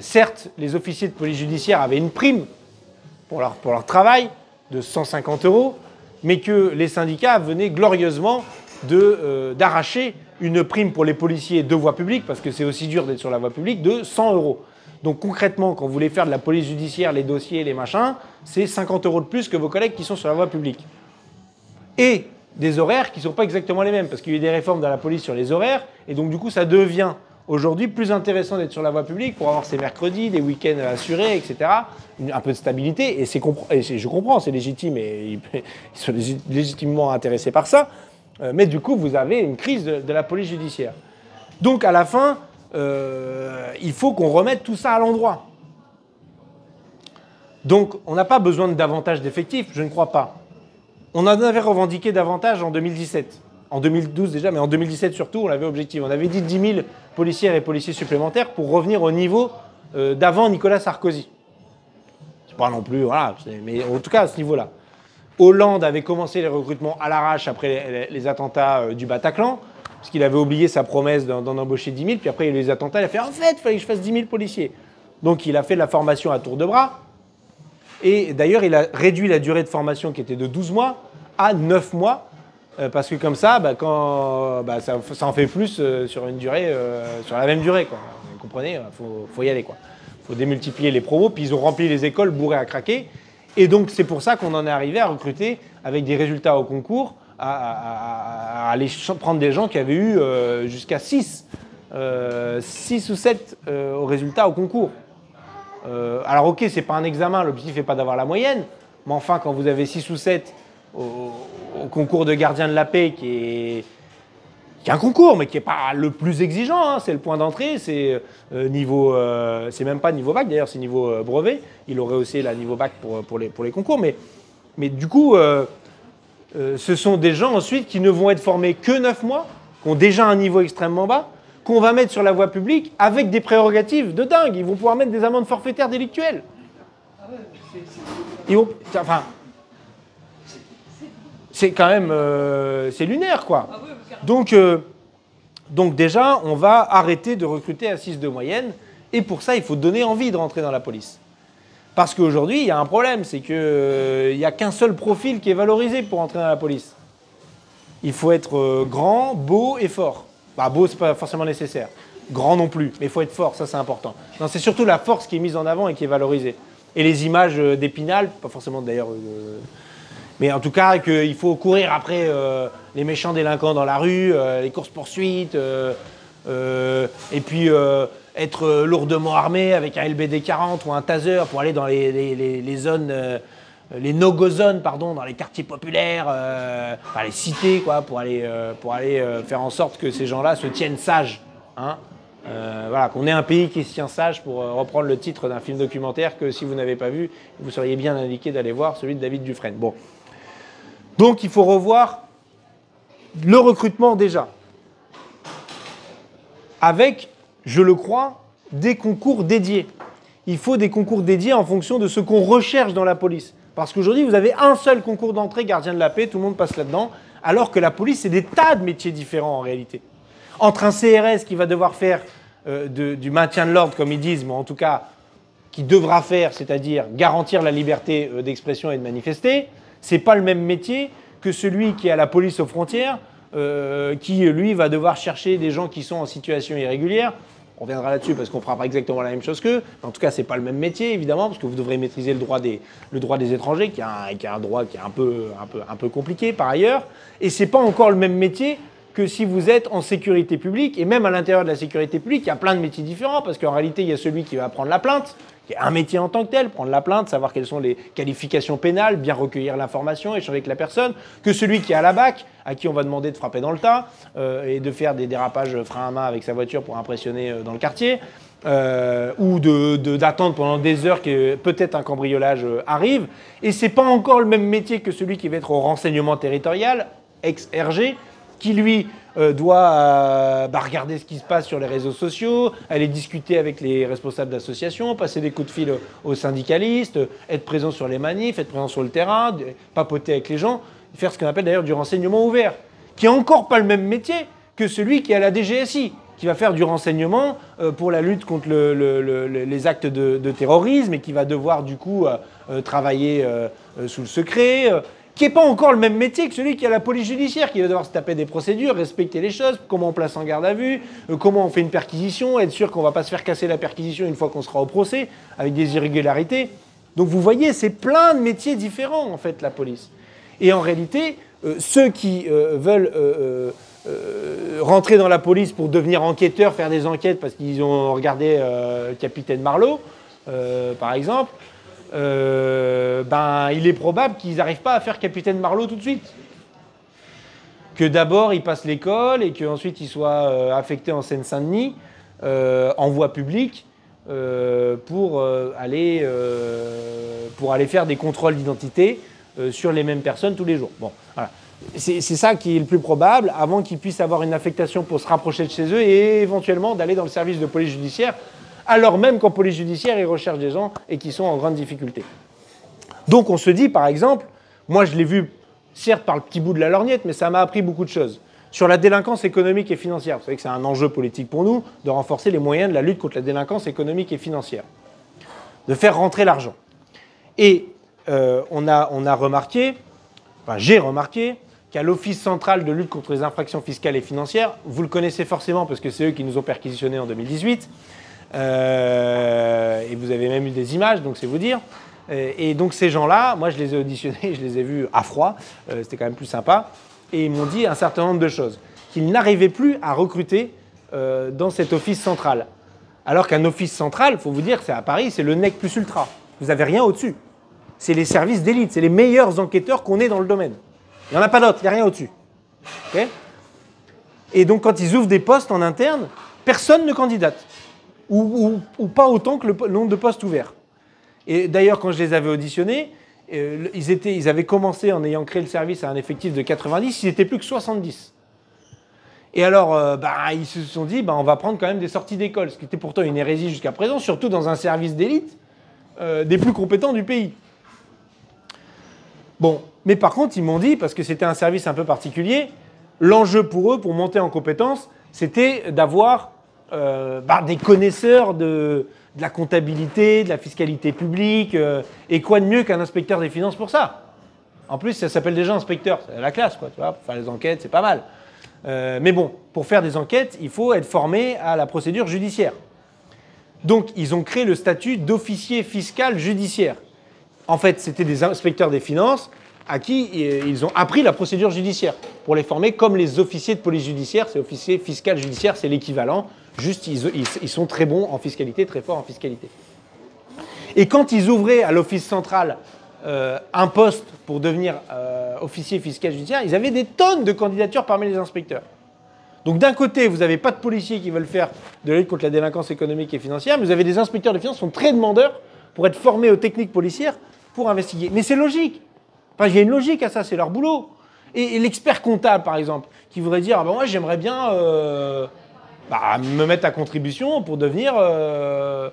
certes, les officiers de police judiciaire avaient une prime pour leur, pour leur travail de 150 euros, mais que les syndicats venaient glorieusement euh, d'arracher une prime pour les policiers de voie publique, parce que c'est aussi dur d'être sur la voie publique, de 100 euros. Donc concrètement, quand vous voulez faire de la police judiciaire, les dossiers, les machins, c'est 50 euros de plus que vos collègues qui sont sur la voie publique. Et des horaires qui ne sont pas exactement les mêmes, parce qu'il y a eu des réformes dans la police sur les horaires, et donc du coup ça devient aujourd'hui plus intéressant d'être sur la voie publique pour avoir ses mercredis, des week-ends assurés, etc. Un peu de stabilité. Et, je comprends, c'est légitime et ils sont légitimement intéressés par ça. Euh, mais du coup, vous avez une crise de, la police judiciaire. Donc à la fin, euh, il faut qu'on remette tout ça à l'endroit. Donc on n'a pas besoin de davantage d'effectifs, je ne crois pas. On en avait revendiqué davantage en 2017 en 2012 déjà, mais en 2017 surtout, on avait objectif. On avait dit 10 000 policières et policiers supplémentaires pour revenir au niveau euh, d'avant Nicolas Sarkozy. C'est pas non plus, voilà, mais en tout cas à ce niveau-là. Hollande avait commencé les recrutements à l'arrache après les, attentats euh, du Bataclan, parce qu'il avait oublié sa promesse d'en embaucher 10 000, puis après les attentats, il a fait en fait, il fallait que je fasse 10 000 policiers. Donc il a fait de la formation à tour de bras, et d'ailleurs il a réduit la durée de formation qui était de 12 mois à 9 mois, euh, parce que comme ça, bah, quand, bah, ça, en fait plus euh, sur une durée, sur la même durée. Quoi. Vous comprenez Il faut, y aller. Il faut démultiplier les promos, puis ils ont rempli les écoles bourrées à craquer. Et donc c'est pour ça qu'on en est arrivé à recruter avec des résultats au concours, à, aller prendre des gens qui avaient eu jusqu'à 6, 6 ou 7 au résultat au concours. alors ok, c'est pas un examen, l'objectif n'est pas d'avoir la moyenne, mais enfin quand vous avez 6 ou 7 au, concours de gardien de la paix qui est, qui un concours, mais qui n'est pas le plus exigeant. Hein. C'est le point d'entrée, c'est euh, niveau, euh, c'est même pas niveau bac d'ailleurs, c'est niveau euh, brevet. Il aurait aussi la niveau bac pour, les, pour les concours, mais, du coup, ce sont des gens ensuite qui ne vont être formés que 9 mois, qui ont déjà un niveau extrêmement bas, qu'on va mettre sur la voie publique avec des prérogatives de dingue. Ils vont pouvoir mettre des amendes forfaitaires délictuelles. Ah Ils vont, enfin, c'est quand même c'est lunaire, quoi. Donc, euh, donc déjà, on va arrêter de recruter à 6 de moyenne, et pour ça, il faut donner envie de rentrer dans la police. Parce qu'aujourd'hui, il y a un problème, c'est qu'il euh, n'y a qu'un seul profil qui est valorisé pour entrer dans la police. Il faut être grand, beau et fort. Bah, beau, c'est pas forcément nécessaire. Grand non plus, mais il faut être fort, ça c'est important. C'est surtout la force qui est mise en avant et qui est valorisée. Et les images d'Épinal, pas forcément d'ailleurs mais en tout cas, qu'il faut courir après euh, les méchants délinquants dans la rue, euh, les courses-poursuites, euh, et puis être lourdement armé avec un LBD 40 ou un taser pour aller dans les, zones, les no-go zones, pardon, dans les quartiers populaires, enfin les cités, quoi, pour aller, pour aller faire en sorte que ces gens-là se tiennent sages. Hein. voilà, qu'on ait un pays qui se tient sage pour reprendre le titre d'un film documentaire que si vous n'avez pas vu, vous seriez bien indiqué d'aller voir, celui de David Dufresne. Bon. Donc il faut revoir le recrutement déjà. Avec, je le crois, des concours dédiés. Il faut des concours dédiés en fonction de ce qu'on recherche dans la police. Parce qu'aujourd'hui, vous avez un seul concours d'entrée, gardien de la paix, tout le monde passe là-dedans, alors que la police, c'est des tas de métiers différents en réalité. Entre un CRS qui va devoir faire euh, du maintien de l'ordre, comme ils disent, mais en tout cas, qui devra faire, c'est-à-dire garantir la liberté euh, d'expression et de manifester, c'est pas le même métier que celui qui est à la police aux frontières, euh, qui lui va devoir chercher des gens qui sont en situation irrégulière. On reviendra là-dessus parce qu'on fera pas exactement la même chose qu'eux. En tout cas, ce n'est pas le même métier, évidemment, parce que vous devrez maîtriser le droit des, étrangers, qui est, un, droit qui est un peu, un, peu, un peu compliqué par ailleurs. Et ce n'est pas encore le même métier que si vous êtes en sécurité publique. Et même à l'intérieur de la sécurité publique, il y a plein de métiers différents, parce qu'en réalité, il y a celui qui va prendre la plainte, un métier en tant que tel, prendre la plainte, savoir quelles sont les qualifications pénales, bien recueillir l'information, échanger avec la personne, que celui qui est à la BAC, à qui on va demander de frapper dans le tas euh, et de faire des dérapages frein à main avec sa voiture pour impressionner euh, dans le quartier. euh, ou d'attendre pendant des heures que peut-être un cambriolage arrive. Et c'est pas encore le même métier que celui qui va être au renseignement territorial, ex-RG, qui lui euh, doit bah, regarder ce qui se passe sur les réseaux sociaux, aller discuter avec les responsables d'associations, passer des coups de fil aux syndicalistes, être présent sur les manifs, être présent sur le terrain, papoter avec les gens, faire ce qu'on appelle d'ailleurs du renseignement ouvert, qui n'est encore pas le même métier que celui qui est à la DGSI qui va faire du renseignement euh, pour la lutte contre les actes de, terrorisme et qui va devoir du coup euh, euh, travailler sous le secret, qui n'est pas encore le même métier que celui qui a la police judiciaire, qui va devoir se taper des procédures, respecter les choses, comment on place en garde à vue, comment on fait une perquisition, être sûr qu'on ne va pas se faire casser la perquisition une fois qu'on sera au procès, avec des irrégularités. Donc vous voyez, c'est plein de métiers différents en fait la police. Et en réalité, ceux qui veulent euh, rentrer dans la police pour devenir enquêteur, faire des enquêtes parce qu'ils ont regardé euh, Capitaine Marlowe, euh, par exemple, ben, il est probable qu'ils n'arrivent pas à faire Capitaine Marlowe tout de suite. Que d'abord ils passent l'école et qu'ensuite ils soient affectés en Seine-Saint-Denis, en voie publique, pour, aller, pour aller faire des contrôles d'identité sur les mêmes personnes tous les jours. Bon, voilà. C'est ça qui est le plus probable avant qu'ils puissent avoir une affectation pour se rapprocher de chez eux et éventuellement d'aller dans le service de police judiciaire, alors même qu'en police judiciaire, ils recherchent des gens et qui sont en grande difficulté. Donc on se dit, par exemple, moi je l'ai vu certes par le petit bout de la lorgnette, mais ça m'a appris beaucoup de choses. Sur la délinquance économique et financière, vous savez que c'est un enjeu politique pour nous de renforcer les moyens de la lutte contre la délinquance économique et financière, de faire rentrer l'argent. Et euh, on, a, on a remarqué, enfin j'ai remarqué, qu'à l'Office central de lutte contre les infractions fiscales et financières. Vous le connaissez forcément parce que c'est eux qui nous ont perquisitionnés en 2018. Euh, et vous avez même eu des images, donc c'est vous dire. Euh, et donc ces gens-là, moi je les ai auditionnés, je les ai vus à froid, euh, c'était quand même plus sympa, et ils m'ont dit un certain nombre de choses. Qu'ils n'arrivaient plus à recruter dans cet office central. Alors qu'un office central, il faut vous dire, c'est à Paris, c'est le nec plus ultra. Vous n'avez rien au-dessus. C'est les services d'élite, c'est les meilleurs enquêteurs qu'on ait dans le domaine. Il n'y en a pas d'autre, il n'y a rien au-dessus. et donc, quand ils ouvrent des postes en interne, personne ne candidate. Ou, pas autant que le nombre de postes ouverts. Et d'ailleurs, quand je les avais auditionnés, euh, ils, étaient, ils avaient commencé en ayant créé le service à un effectif de 90, ils n'étaient plus que 70. Et alors, euh, bah, ils se sont dit, bah, on va prendre quand même des sorties d'école, ce qui était pourtant une hérésie jusqu'à présent, surtout dans un service d'élite euh, des plus compétents du pays. Bon, mais par contre, ils m'ont dit, parce que c'était un service un peu particulier, l'enjeu pour eux, pour monter en compétence, c'était d'avoir euh, des connaisseurs de, la comptabilité, de la fiscalité publique, euh, et quoi de mieux qu'un inspecteur des finances pour ça? En plus, ça s'appelle déjà inspecteur, c'est la classe, quoi, tu vois, pour faire les enquêtes, c'est pas mal. Euh, mais bon, pour faire des enquêtes, il faut être formé à la procédure judiciaire. Donc, ils ont créé le statut d'officier fiscal judiciaire. En fait, c'était des inspecteurs des finances à qui ils ont appris la procédure judiciaire pour les former comme les officiers de police judiciaire. C'est officier fiscal judiciaire, c'est l'équivalent. Juste, ils, sont très bons en fiscalité, très forts en fiscalité. Et quand ils ouvraient à l'office central euh, un poste pour devenir euh, officier fiscal judiciaire, ils avaient des tonnes de candidatures parmi les inspecteurs. Donc d'un côté, vous n'avez pas de policiers qui veulent faire de la lutte contre la délinquance économique et financière, mais vous avez des inspecteurs de finances qui sont très demandeurs pour être formés aux techniques policières pour investiguer. Mais c'est logique. Enfin, il y a une logique à ça, c'est leur boulot. Et, l'expert comptable, par exemple, qui voudrait dire, ah ben moi j'aimerais bien euh, bah, me mettre à contribution pour devenir euh,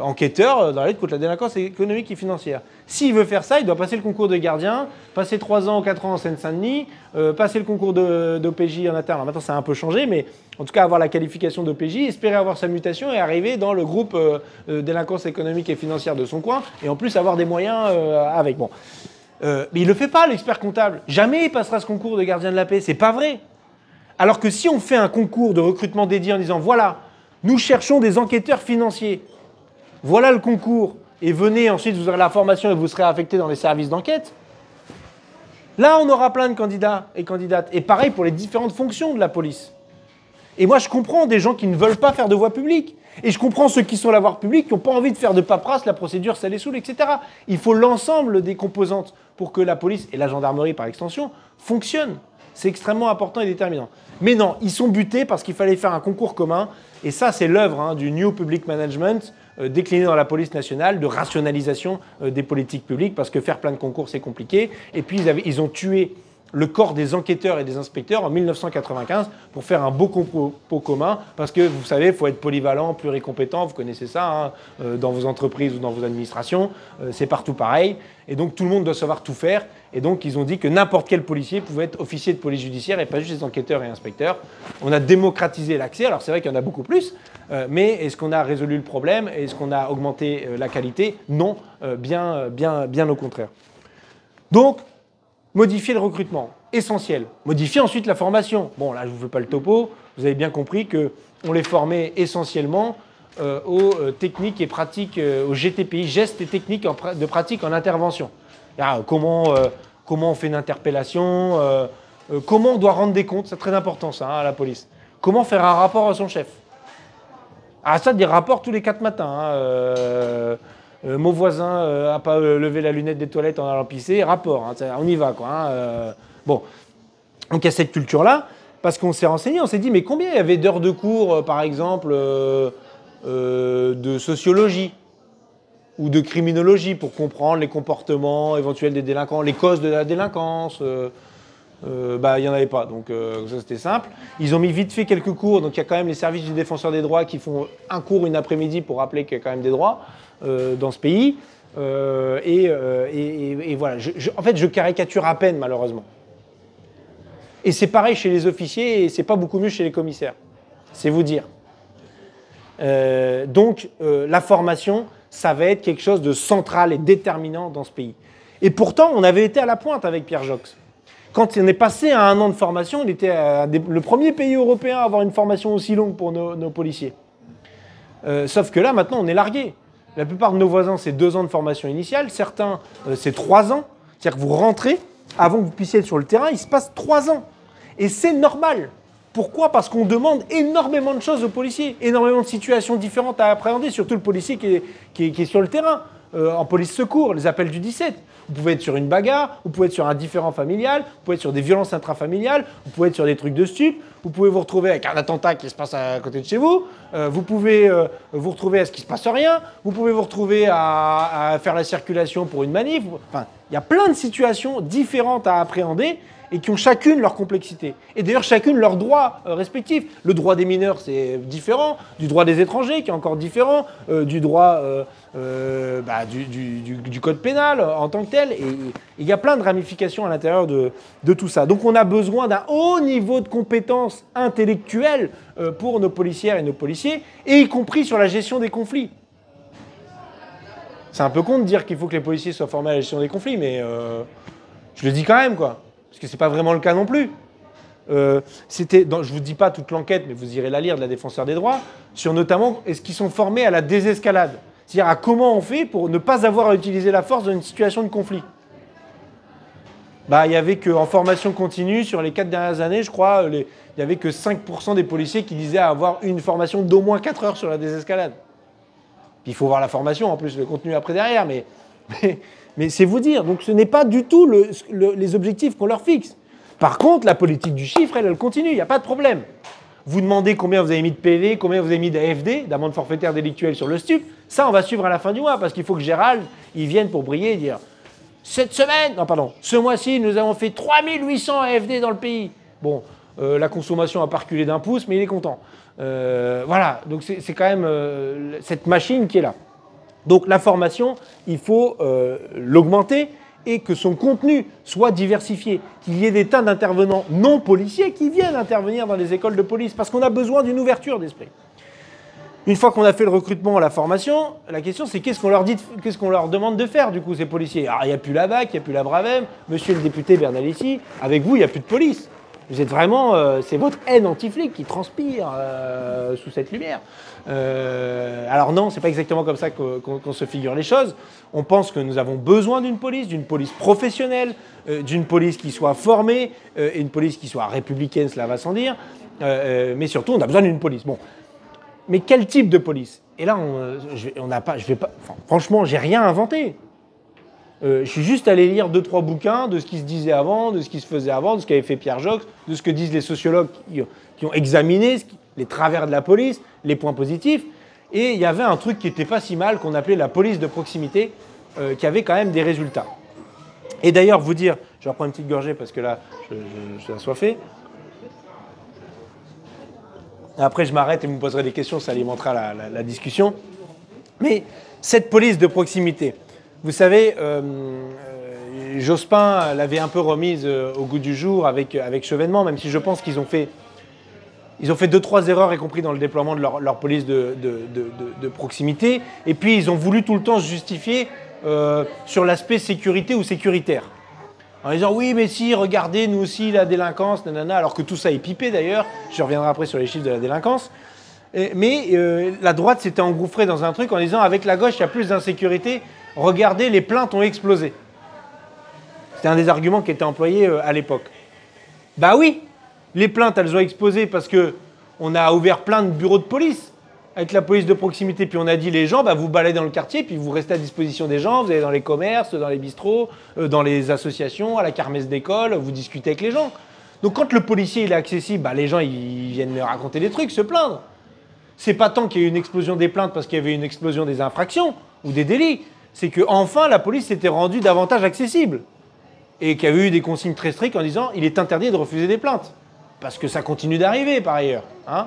enquêteur dans la lutte contre la délinquance économique et financière. S'il veut faire ça, il doit passer le concours de gardien, passer 3 ans ou 4 ans en Seine-Saint-Denis, euh, passer le concours d'OPJ en interne. Maintenant, ça a un peu changé, mais en tout cas, avoir la qualification d'OPJ, espérer avoir sa mutation et arriver dans le groupe de délinquance économique et financière de son coin, et en plus avoir des moyens avec. Bon. Euh, mais il ne le fait pas, l'expert comptable. Jamais il passera ce concours de gardien de la paix. C'est pas vrai. Alors que si on fait un concours de recrutement dédié en disant voilà, nous cherchons des enquêteurs financiers, voilà le concours, et venez ensuite, vous aurez la formation et vous serez affecté dans les services d'enquête. Là, on aura plein de candidats et candidates. Et pareil pour les différentes fonctions de la police. Et moi, je comprends des gens qui ne veulent pas faire de voie publique. Et je comprends ceux qui sont la voie publique, qui n'ont pas envie de faire de paperasse, la procédure, ça les saoule, etc. Il faut l'ensemble des composantes pour que la police et la gendarmerie, par extension, fonctionnent. C'est extrêmement important et déterminant. Mais non, ils sont butés parce qu'il fallait faire un concours commun. Et ça, c'est l'œuvre hein, du New Public Management euh, décliné dans la police nationale de rationalisation euh, des politiques publiques parce que faire plein de concours, c'est compliqué. Et puis, ils, ils ont tué le corps des enquêteurs et des inspecteurs en 1995 pour faire un beau compo commun, parce que vous savez, il faut être polyvalent, pluricompétent, vous connaissez ça, hein, euh, dans vos entreprises ou dans vos administrations, euh, c'est partout pareil, et donc tout le monde doit savoir tout faire, et donc ils ont dit que n'importe quel policier pouvait être officier de police judiciaire et pas juste les enquêteurs et inspecteurs. On a démocratisé l'accès, alors c'est vrai qu'il y en a beaucoup plus, euh, mais est-ce qu'on a résolu le problème Est-ce qu'on a augmenté la qualité? Non, bien, bien, bien au contraire. Donc, Modifier le recrutement, essentiel. Modifier ensuite la formation. Bon, là, je ne vous fais pas le topo. Vous avez bien compris qu'on les formait essentiellement euh, aux euh, techniques et pratiques, euh, aux GTPI, gestes et techniques de pratique en intervention. comment, comment on fait une interpellation, comment on doit rendre des comptes, c'est très important ça hein, à la police. Comment faire un rapport à son chef. Ah, ça, des rapports tous les quatre matins. Hein, euh, mon voisin n'a euh, pas euh, levé la lunette des toilettes en allant pisser, rapport, hein, on y va quoi. Hein, bon, donc il a cette culture-là, parce qu'on s'est renseigné, on s'est dit mais combien il y avait d'heures de cours, par exemple, de sociologie ou de criminologie pour comprendre les comportements éventuels des délinquants, les causes de la délinquance bah, il n'y en avait pas, donc ça c'était simple. Ils ont mis vite fait quelques cours, donc il y a quand même les services du défenseur des droits qui font un cours une après-midi pour rappeler qu'il y a quand même des droits. Euh, dans ce pays. Euh, euh, et, voilà, en fait, je caricature à peine, malheureusement. Et c'est pareil chez les officiers et c'est pas beaucoup mieux chez les commissaires. C'est vous dire. donc, la formation, ça va être quelque chose de central et déterminant dans ce pays. Et pourtant, on avait été à la pointe avec Pierre Jox. Quand on est passé à un an de formation, il était le premier pays européen à avoir une formation aussi longue pour nos, policiers. sauf que là, maintenant, on est largué. La plupart de nos voisins, c'est deux ans de formation initiale. Certains, euh, c'est trois ans. C'est-à-dire que vous rentrez, avant que vous puissiez être sur le terrain, il se passe trois ans. Et c'est normal. Pourquoi? Parce qu'on demande énormément de choses aux policiers, énormément de situations différentes à appréhender, surtout le policier qui est sur le terrain. Euh, en police secours, les appels du 17. Vous pouvez être sur une bagarre, vous pouvez être sur un différent familial, vous pouvez être sur des violences intrafamiliales, vous pouvez être sur des trucs de stup, vous pouvez vous retrouver avec un attentat qui se passe à côté de chez vous, euh, vous pouvez euh, vous retrouver à ce qu'il ne se passe rien, vous pouvez vous retrouver à, faire la circulation pour une manif. Enfin, il y a plein de situations différentes à appréhender et qui ont chacune leur complexité. Et d'ailleurs, chacune leurs droits respectifs. Le droit des mineurs, c'est différent, du droit des étrangers, qui est encore différent, du droit euh, bah, du, code pénal en tant que tel. Et il y a plein de ramifications à l'intérieur de, tout ça. Donc on a besoin d'un haut niveau de compétences intellectuelles euh, pour nos policières et nos policiers, et y compris sur la gestion des conflits. C'est un peu con de dire qu'il faut que les policiers soient formés à la gestion des conflits, mais euh, je le dis quand même, quoi. Parce que c'est pas vraiment le cas non plus. c'était, je vous dis pas toute l'enquête, mais vous irez la lire de la défenseur des droits, sur notamment est-ce qu'ils sont formés à la désescalade? C'est-à-dire à comment on fait pour ne pas avoir à utiliser la force dans une situation de conflit? Bah, il n'y avait qu'en formation continue, sur les quatre dernières années, je crois, il n'y avait que 5% des policiers qui disaient avoir une formation d'au moins 4 heures sur la désescalade. il faut voir la formation, en plus, le contenu après derrière, mais, c'est vous dire. Donc ce n'est pas du tout les objectifs qu'on leur fixe. Par contre, la politique du chiffre, elle, elle continue, il n'y a pas de problème. Vous demandez combien vous avez mis de PV, combien vous avez mis d'AFD, d'amende forfaitaire délictuelle sur le stup. Ça, on va suivre à la fin du mois parce qu'il faut que Gérald, il vienne pour briller et dire Cette semaine, non, pardon, ce mois-ci, nous avons fait 3800 AFD dans le pays. Bon, euh, la consommation a pas reculé d'un pouce, mais il est content. Euh, voilà, donc c'est quand même euh, cette machine qui est là. Donc la formation, il faut l'augmenter et que son contenu soit diversifié, qu'il y ait des tas d'intervenants non policiers qui viennent intervenir dans les écoles de police, parce qu'on a besoin d'une ouverture d'esprit. Une fois qu'on a fait le recrutement, la formation, la question c'est qu'est-ce qu'on leur dit, qu'est-ce qu'on leur demande de faire du coup ces policiers? Alors il n'y a plus la BAC, il n'y a plus la Bravem, monsieur le député Bernalici, avec vous il n'y a plus de police. Vous êtes vraiment, euh, c'est votre haine anti-flic qui transpire euh, sous cette lumière. Euh, alors non, c'est pas exactement comme ça qu'on se figure les choses. On pense que nous avons besoin d'une police, d'une police professionnelle, d'une police qui soit formée et une police qui soit républicaine, cela va sans dire. mais surtout, on a besoin d'une police. Bon, mais quel type de police? Et là, on n'a pas, je vais pas. Franchement, j'ai rien inventé. Euh, je suis juste allé lire deux, trois bouquins de ce qui se disait avant, de ce qui se faisait avant, de ce qu'avait fait Pierre Jox, de ce que disent les sociologues qui, ont examiné les travers de la police, les points positifs. Et il y avait un truc qui n'était pas si mal, qu'on appelait la police de proximité, euh, qui avait quand même des résultats. Et d'ailleurs, vous dire, je vais reprendre une petite gorgée parce que là, je, suis assoiffé. Après, je m'arrête et vous me poserez des questions, ça alimentera la discussion. Mais cette police de proximité, vous savez, euh, euh, Jospin l'avait un peu remise euh, au goût du jour avec, avec Chevènement, même si je pense qu'ils ont fait, ils ont fait deux, trois erreurs, y compris dans le déploiement de leur, police de, de, proximité. Et puis, ils ont voulu tout le temps se justifier sur l'aspect sécurité ou sécuritaire. En disant oui, mais si, regardez, nous aussi, la délinquance, nanana, alors que tout ça est pipé d'ailleurs. Je reviendrai après sur les chiffres de la délinquance. mais la droite s'était engouffrée dans un truc en disant avec la gauche, il y a plus d'insécurité, regardez, les plaintes ont explosé. C'était un des arguments qui était employé euh, à l'époque. Bah oui, les plaintes, elles ont explosé parce que on a ouvert plein de bureaux de police avec la police de proximité, puis on a dit les gens, bah, vous baladez dans le quartier, puis vous restez à disposition des gens, vous allez dans les commerces, dans les bistrots, euh, dans les associations, à la kermesse d'école, vous discutez avec les gens. Donc quand le policier est accessible, bah, les gens ils viennent raconter des trucs, se plaindre. C'est pas tant qu'il y a eu une explosion des plaintes parce qu'il y avait une explosion des infractions ou des délits, c'est qu'enfin la police s'était rendue davantage accessible et qu'il y avait eu des consignes très strictes en disant il est interdit de refuser des plaintes. Parce que ça continue d'arriver par ailleurs. Hein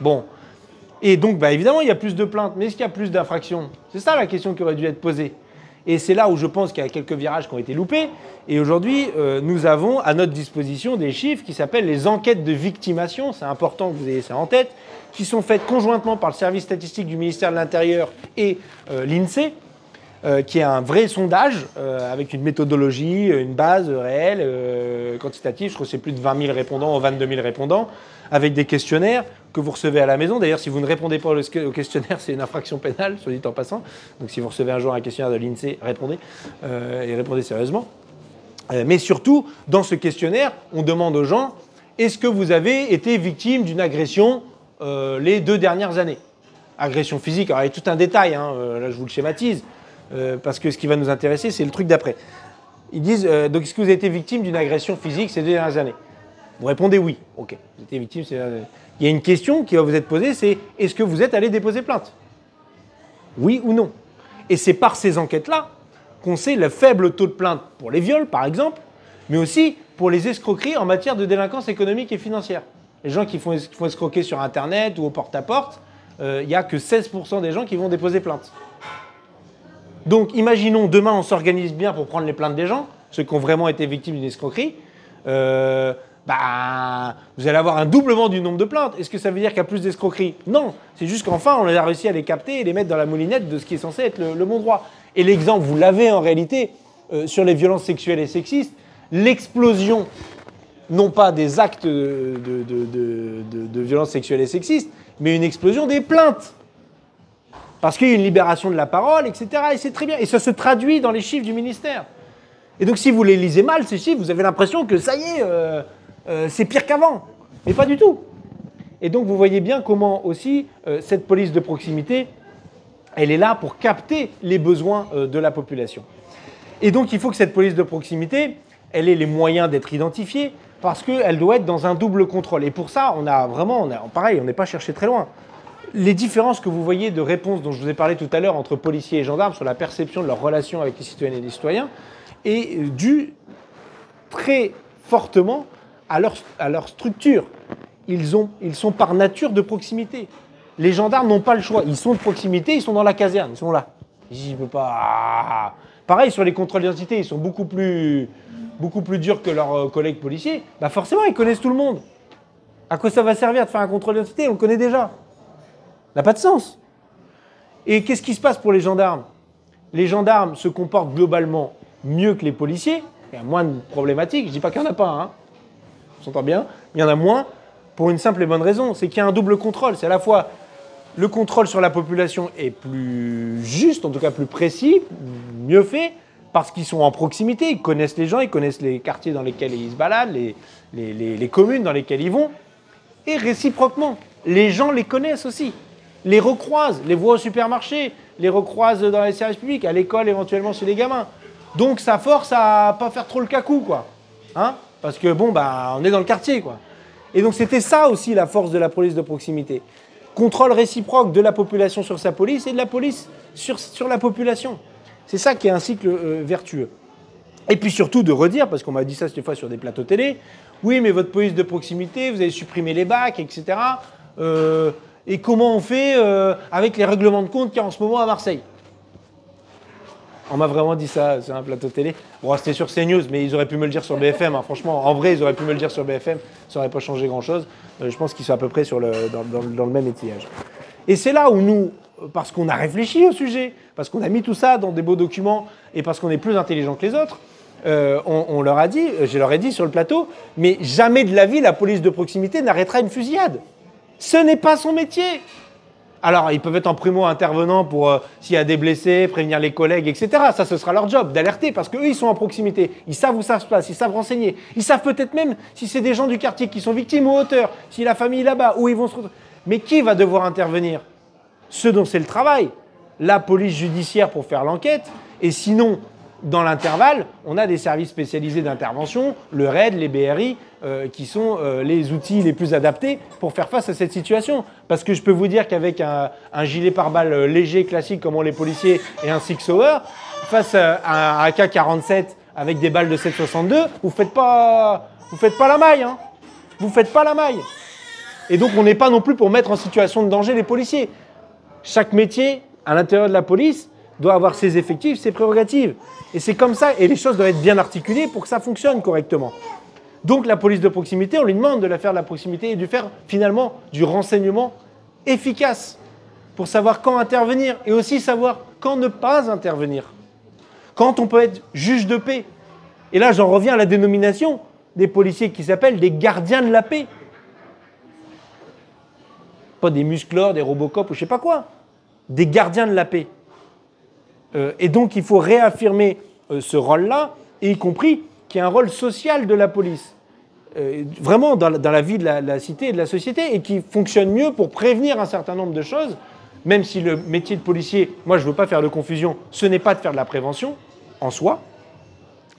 bon. Et donc, bah, évidemment, il y a plus de plaintes, mais est-ce qu'il y a plus d'infractions? C'est ça la question qui aurait dû être posée. Et c'est là où je pense qu'il y a quelques virages qui ont été loupés. Et aujourd'hui, euh, nous avons à notre disposition des chiffres qui s'appellent les enquêtes de victimation. C'est important que vous ayez ça en tête, qui sont faites conjointement par le service statistique du ministère de l'Intérieur et euh, l'INSEE euh, qui est un vrai sondage euh, avec une méthodologie, une base réelle, euh, quantitative. Je crois que c'est plus de 20 000 répondants ou 22 000 répondants, avec des questionnaires que vous recevez à la maison. D'ailleurs, si vous ne répondez pas au questionnaire, c'est une infraction pénale, soit dit en passant. Donc si vous recevez un jour un questionnaire de l'INSEE, répondez, et répondez sérieusement. mais surtout, dans ce questionnaire, on demande aux gens, est-ce que vous avez été victime d'une agression les deux dernières années? Agression physique, alors il y a tout un détail, hein, là je vous le schématise, euh, parce que ce qui va nous intéresser, c'est le truc d'après. Ils disent, euh, donc est-ce que vous avez été victime d'une agression physique ces deux dernières années? Vous répondez oui. Ok, vous été victime ces dernières années. Il y a une question qui va vous être posée, c'est est-ce que vous êtes allé déposer plainte? Oui ou non? Et c'est par ces enquêtes-là qu'on sait le faible taux de plainte pour les viols, par exemple, mais aussi pour les escroqueries en matière de délinquance économique et financière. Les gens qui font, font escroquer sur Internet ou au porte-à-porte, euh, il n'y a que 16% des gens qui vont déposer plainte. Donc imaginons demain on s'organise bien pour prendre les plaintes des gens, ceux qui ont vraiment été victimes d'une escroquerie. Euh, bah, vous allez avoir un doublement du nombre de plaintes. Est-ce que ça veut dire qu'il y a plus d'escroqueries? Non, c'est juste qu'enfin on a réussi à les capter et les mettre dans la moulinette de ce qui est censé être le, bon droit. Et l'exemple, vous l'avez en réalité euh, sur les violences sexuelles et sexistes, l'explosion non pas des actes de, de violences sexuelles et sexistes, mais une explosion des plaintes parce qu'il y a une libération de la parole, etc. Et c'est très bien. Et ça se traduit dans les chiffres du ministère. Et donc si vous les lisez mal, ces chiffres, vous avez l'impression que ça y est, euh, euh, c'est pire qu'avant. Mais pas du tout. Et donc vous voyez bien comment aussi euh, cette police de proximité, elle est là pour capter les besoins de la population. Et donc il faut que cette police de proximité, elle ait les moyens d'être identifiée, parce qu'elle doit être dans un double contrôle. Et pour ça, on a vraiment, pareil, on n'est pas cherché très loin les différences que vous voyez de réponses dont je vous ai parlé tout à l'heure entre policiers et gendarmes sur la perception de leur relation avec les citoyennes et les citoyens est due très fortement à leur, structure. Ils, ont, ils sont par nature de proximité. Les gendarmes n'ont pas le choix. Ils sont de proximité, ils sont dans la caserne, ils sont là. J'y peux pas. Pareil sur les contrôles d'identité, ils sont beaucoup plus, beaucoup durs que leurs euh, collègues policiers. Bah forcément, ils connaissent tout le monde. À quoi ça va servir de faire un contrôle d'identité? On le connaît déjà n'a pas de sens. Et qu'est-ce qui se passe pour les gendarmes? Les gendarmes se comportent globalement mieux que les policiers. Il y a moins de problématiques. Je dis pas qu'il n'y en a pas, hein. on s'entend bien. Il y en a moins pour une simple et bonne raison. C'est qu'il y a un double contrôle. C'est à la fois le contrôle sur la population est plus juste, en tout cas plus précis, mieux fait, parce qu'ils sont en proximité, ils connaissent les gens, ils connaissent les quartiers dans lesquels ils se baladent, les, les communes dans lesquelles ils vont. Et réciproquement, les gens les connaissent aussi les recroisent, les voient au supermarché, les recroisent dans les services publics, à l'école éventuellement chez les gamins. Donc ça force à pas faire trop le cacou, quoi. Hein? Parce que bon, bah, on est dans le quartier, quoi. Et donc c'était ça aussi la force de la police de proximité. Contrôle réciproque de la population sur sa police et de la police sur, la population. C'est ça qui est un cycle euh, vertueux. Et puis surtout de redire, parce qu'on m'a dit ça cette fois sur des plateaux télé, oui mais votre police de proximité, vous avez supprimé les bacs, etc. et comment on fait euh, avec les règlements de compte qu'il y a en ce moment à Marseille? On m'a vraiment dit ça sur un plateau télé. Bon, c'était sur CNews, mais ils auraient pu me le dire sur BFM. Hein. Franchement, en vrai, ils auraient pu me le dire sur BFM. Ça n'aurait pas changé grand-chose. Euh, je pense qu'ils sont à peu près dans, le même étillage. Et c'est là où nous, parce qu'on a réfléchi au sujet, parce qu'on a mis tout ça dans des beaux documents et parce qu'on est plus intelligent que les autres, euh, on, on, leur a dit, je leur ai dit sur le plateau, mais jamais de la vie la police de proximité n'arrêtera une fusillade. Ce n'est pas son métier. Alors, ils peuvent être en primo intervenant pour euh, s'il y a des blessés, prévenir les collègues, etc. Ça, ce sera leur job d'alerter parce qu'eux, ils sont en proximité. Ils savent où ça se passe, ils savent renseigner. Ils savent peut-être même si c'est des gens du quartier qui sont victimes ou auteurs, si la famille est là-bas, où ils vont se retrouver. Mais qui va devoir intervenir? Ceux dont c'est le travail. La police judiciaire pour faire l'enquête. Et sinon, dans l'intervalle, on a des services spécialisés d'intervention, le RAID, les BRI, euh, qui sont euh, les outils les plus adaptés pour faire face à cette situation. Parce que je peux vous dire qu'avec un, gilet pare-balles euh, léger, classique, comme ont les policiers, et un Six Hour, face à un AK-47 avec des balles de 7,62, vous faites, faites pas la maille. Hein. Vous faites pas la maille. Et donc, on n'est pas non plus pour mettre en situation de danger les policiers. Chaque métier, à l'intérieur de la police, doit avoir ses effectifs, ses prérogatives. Et c'est comme ça, et les choses doivent être bien articulées pour que ça fonctionne correctement. Donc la police de proximité, on lui demande de la faire de la proximité et de faire finalement du renseignement efficace pour savoir quand intervenir et aussi savoir quand ne pas intervenir. Quand on peut être juge de paix. Et là, j'en reviens à la dénomination des policiers qui s'appellent des gardiens de la paix. Pas des musclores, des robocop ou je sais pas quoi. Des gardiens de la paix. Euh, et donc il faut réaffirmer euh, ce rôle-là, y compris qu'il y a un rôle social de la police. Euh, vraiment dans la, vie de la, cité et de la société, et qui fonctionne mieux pour prévenir un certain nombre de choses, même si le métier de policier, moi je ne veux pas faire de confusion, ce n'est pas de faire de la prévention en soi.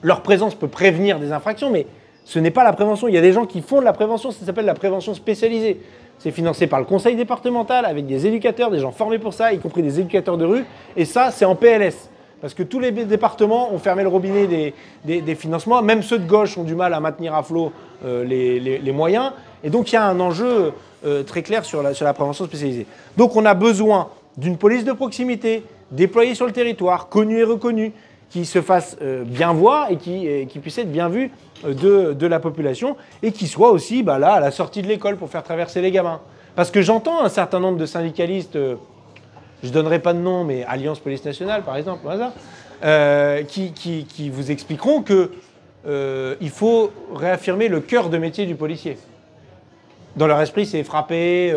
Leur présence peut prévenir des infractions, mais ce n'est pas la prévention. Il y a des gens qui font de la prévention, ça s'appelle la prévention spécialisée. C'est financé par le conseil départemental avec des éducateurs, des gens formés pour ça, y compris des éducateurs de rue. Et ça, c'est en PLS. Parce que tous les départements ont fermé le robinet des, financements. Même ceux de gauche ont du mal à maintenir à flot euh, les, moyens. Et donc, il y a un enjeu euh, très clair sur la, prévention spécialisée. Donc, on a besoin d'une police de proximité déployée sur le territoire, connue et reconnue, qui se fasse euh, bien voir et qui, puisse être bien vue de, la population et qui soit aussi bah, là à la sortie de l'école pour faire traverser les gamins. Parce que j'entends un certain nombre de syndicalistes, je ne donnerai pas de nom, mais Alliance Police Nationale par exemple, euh, qui, qui, vous expliqueront qu'il euh, faut réaffirmer le cœur de métier du policier. Dans leur esprit, c'est frapper,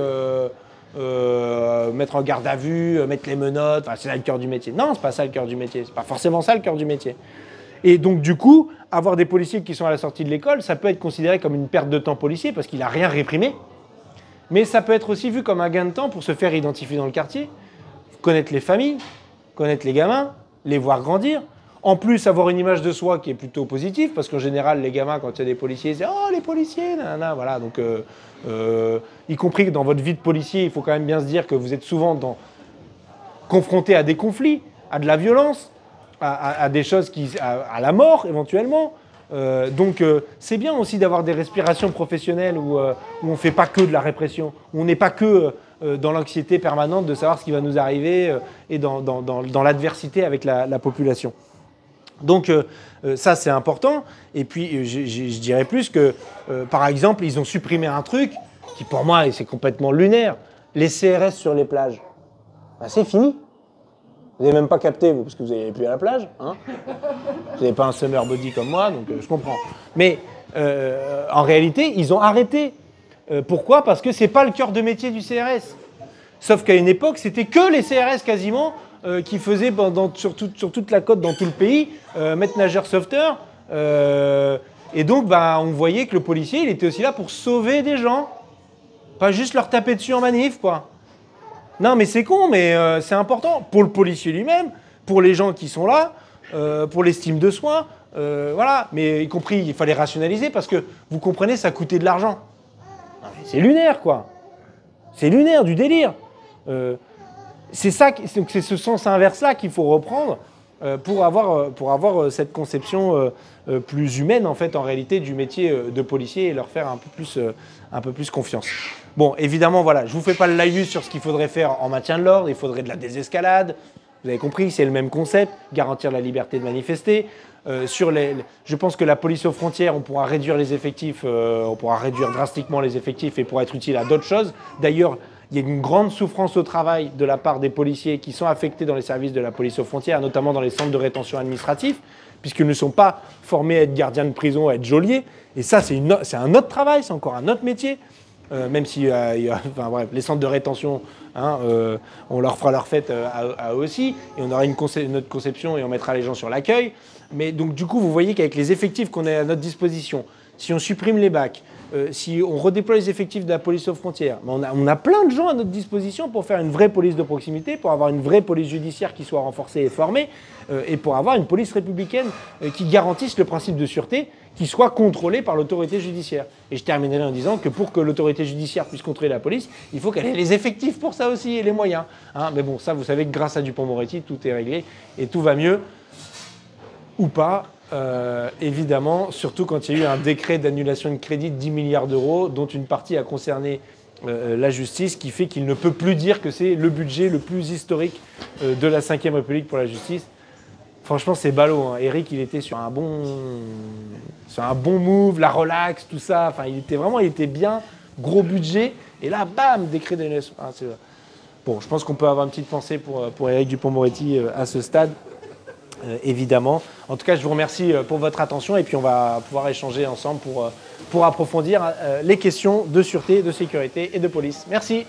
mettre en garde à vue, mettre les menottes, c'est ça le cœur du métier. Non, c'est pas ça le cœur du métier, c'est pas forcément ça le cœur du métier. Et donc, du coup, avoir des policiers qui sont à la sortie de l'école, ça peut être considéré comme une perte de temps policier parce qu'il n'a rien réprimé. Mais ça peut être aussi vu comme un gain de temps pour se faire identifier dans le quartier, connaître les familles, connaître les gamins, les voir grandir. En plus, avoir une image de soi qui est plutôt positive, parce qu'en général, les gamins, quand il y a des policiers, ils disent Oh, les policiers, voilà. Donc, euh, euh, y compris que dans votre vie de policier, il faut quand même bien se dire que vous êtes souvent confronté à des conflits, à de la violence, à, des choses qui, à, la mort éventuellement. Euh, donc c'est bien aussi d'avoir des respirations professionnelles où, où on ne fait pas que de la répression, où on n'est pas que dans l'anxiété permanente de savoir ce qui va nous arriver et dans, dans, dans, l'adversité avec la, la, population. Donc ça c'est important. Et puis je, dirais plus que par exemple ils ont supprimé un truc qui pour moi c'est complètement lunaire, les CRS sur les plages. Ben, c'est fini. Vous n'avez même pas capté, vous, parce que vous n'avez plus à la plage. Hein vous n'avez pas un summer body comme moi, donc euh, je comprends. Mais euh, en réalité, ils ont arrêté. Euh, pourquoi? Parce que ce n'est pas le cœur de métier du CRS. Sauf qu'à une époque, c'était que les CRS quasiment qui faisaient sur, toute la côte, dans tout le pays, maître nageur sauveteur. et donc, bah, on voyait que le policier, il était aussi là pour sauver des gens. Pas juste leur taper dessus en manif, quoi. Non, mais c'est con, mais euh, c'est important pour le policier lui-même, pour les gens qui sont là, euh, pour l'estime de soi, euh, voilà. Mais y compris, il fallait rationaliser parce que vous comprenez, ça coûtait de l'argent. C'est lunaire, quoi. C'est lunaire, du délire. Euh, c'est ça, c'est ce sens inverse-là qu'il faut reprendre euh, pour avoir, euh, cette conception plus humaine, en fait, en réalité, du métier de policier et leur faire un peu plus, confiance. Bon, évidemment, voilà, je vous fais pas le laïus sur ce qu'il faudrait faire en maintien de l'ordre. Il faudrait de la désescalade. Vous avez compris, c'est le même concept, garantir la liberté de manifester. Euh, sur les, je pense que la police aux frontières, on pourra réduire les effectifs, euh, on pourra réduire drastiquement les effectifs et pourra être utile à d'autres choses. D'ailleurs, il y a une grande souffrance au travail de la part des policiers qui sont affectés dans les services de la police aux frontières, notamment dans les centres de rétention administratifs, puisqu'ils ne sont pas formés à être gardiens de prison, à être geôliers. Et ça, c'est un autre travail, c'est encore un autre métier. Euh, même si euh, les centres de rétention, hein, euh, on leur fera leur fête à, eux aussi, et on aura une, notre conception et on mettra les gens sur l'accueil. Mais donc du coup, vous voyez qu'avec les effectifs qu'on a à notre disposition, si on supprime les bacs, euh, si on redéploie les effectifs de la police aux frontières, on, a, on a plein de gens à notre disposition pour faire une vraie police de proximité, pour avoir une vraie police judiciaire qui soit renforcée et formée, euh, et pour avoir une police républicaine euh, qui garantisse le principe de sûreté, qui soit contrôlée par l'autorité judiciaire. Et je terminerai en disant que pour que l'autorité judiciaire puisse contrôler la police, il faut qu'elle ait les effectifs pour ça aussi et les moyens. hein. Mais bon, ça, vous savez que grâce à Dupont-Moretti, tout est réglé et tout va mieux ou pas, euh, évidemment, surtout quand il y a eu un décret d'annulation de crédit de 10 milliards d'euros, dont une partie a concerné euh, la justice, qui fait qu'il ne peut plus dire que c'est le budget le plus historique euh, de la Ve République pour la justice. Franchement, c'est ballot. hein. Eric, il était sur un bon, sur un bon move, la relax, tout ça. Enfin, il était vraiment, il était bien, gros budget. Et là, bam, décret d'annulation. Ah, bon, je pense qu'on peut avoir une petite pensée pour, pour Eric Dupont-Moretti à ce stade. Euh, évidemment. En tout cas, je vous remercie euh, pour votre attention et puis on va pouvoir échanger ensemble pour, euh, approfondir les questions de sûreté, de sécurité et de police. Merci.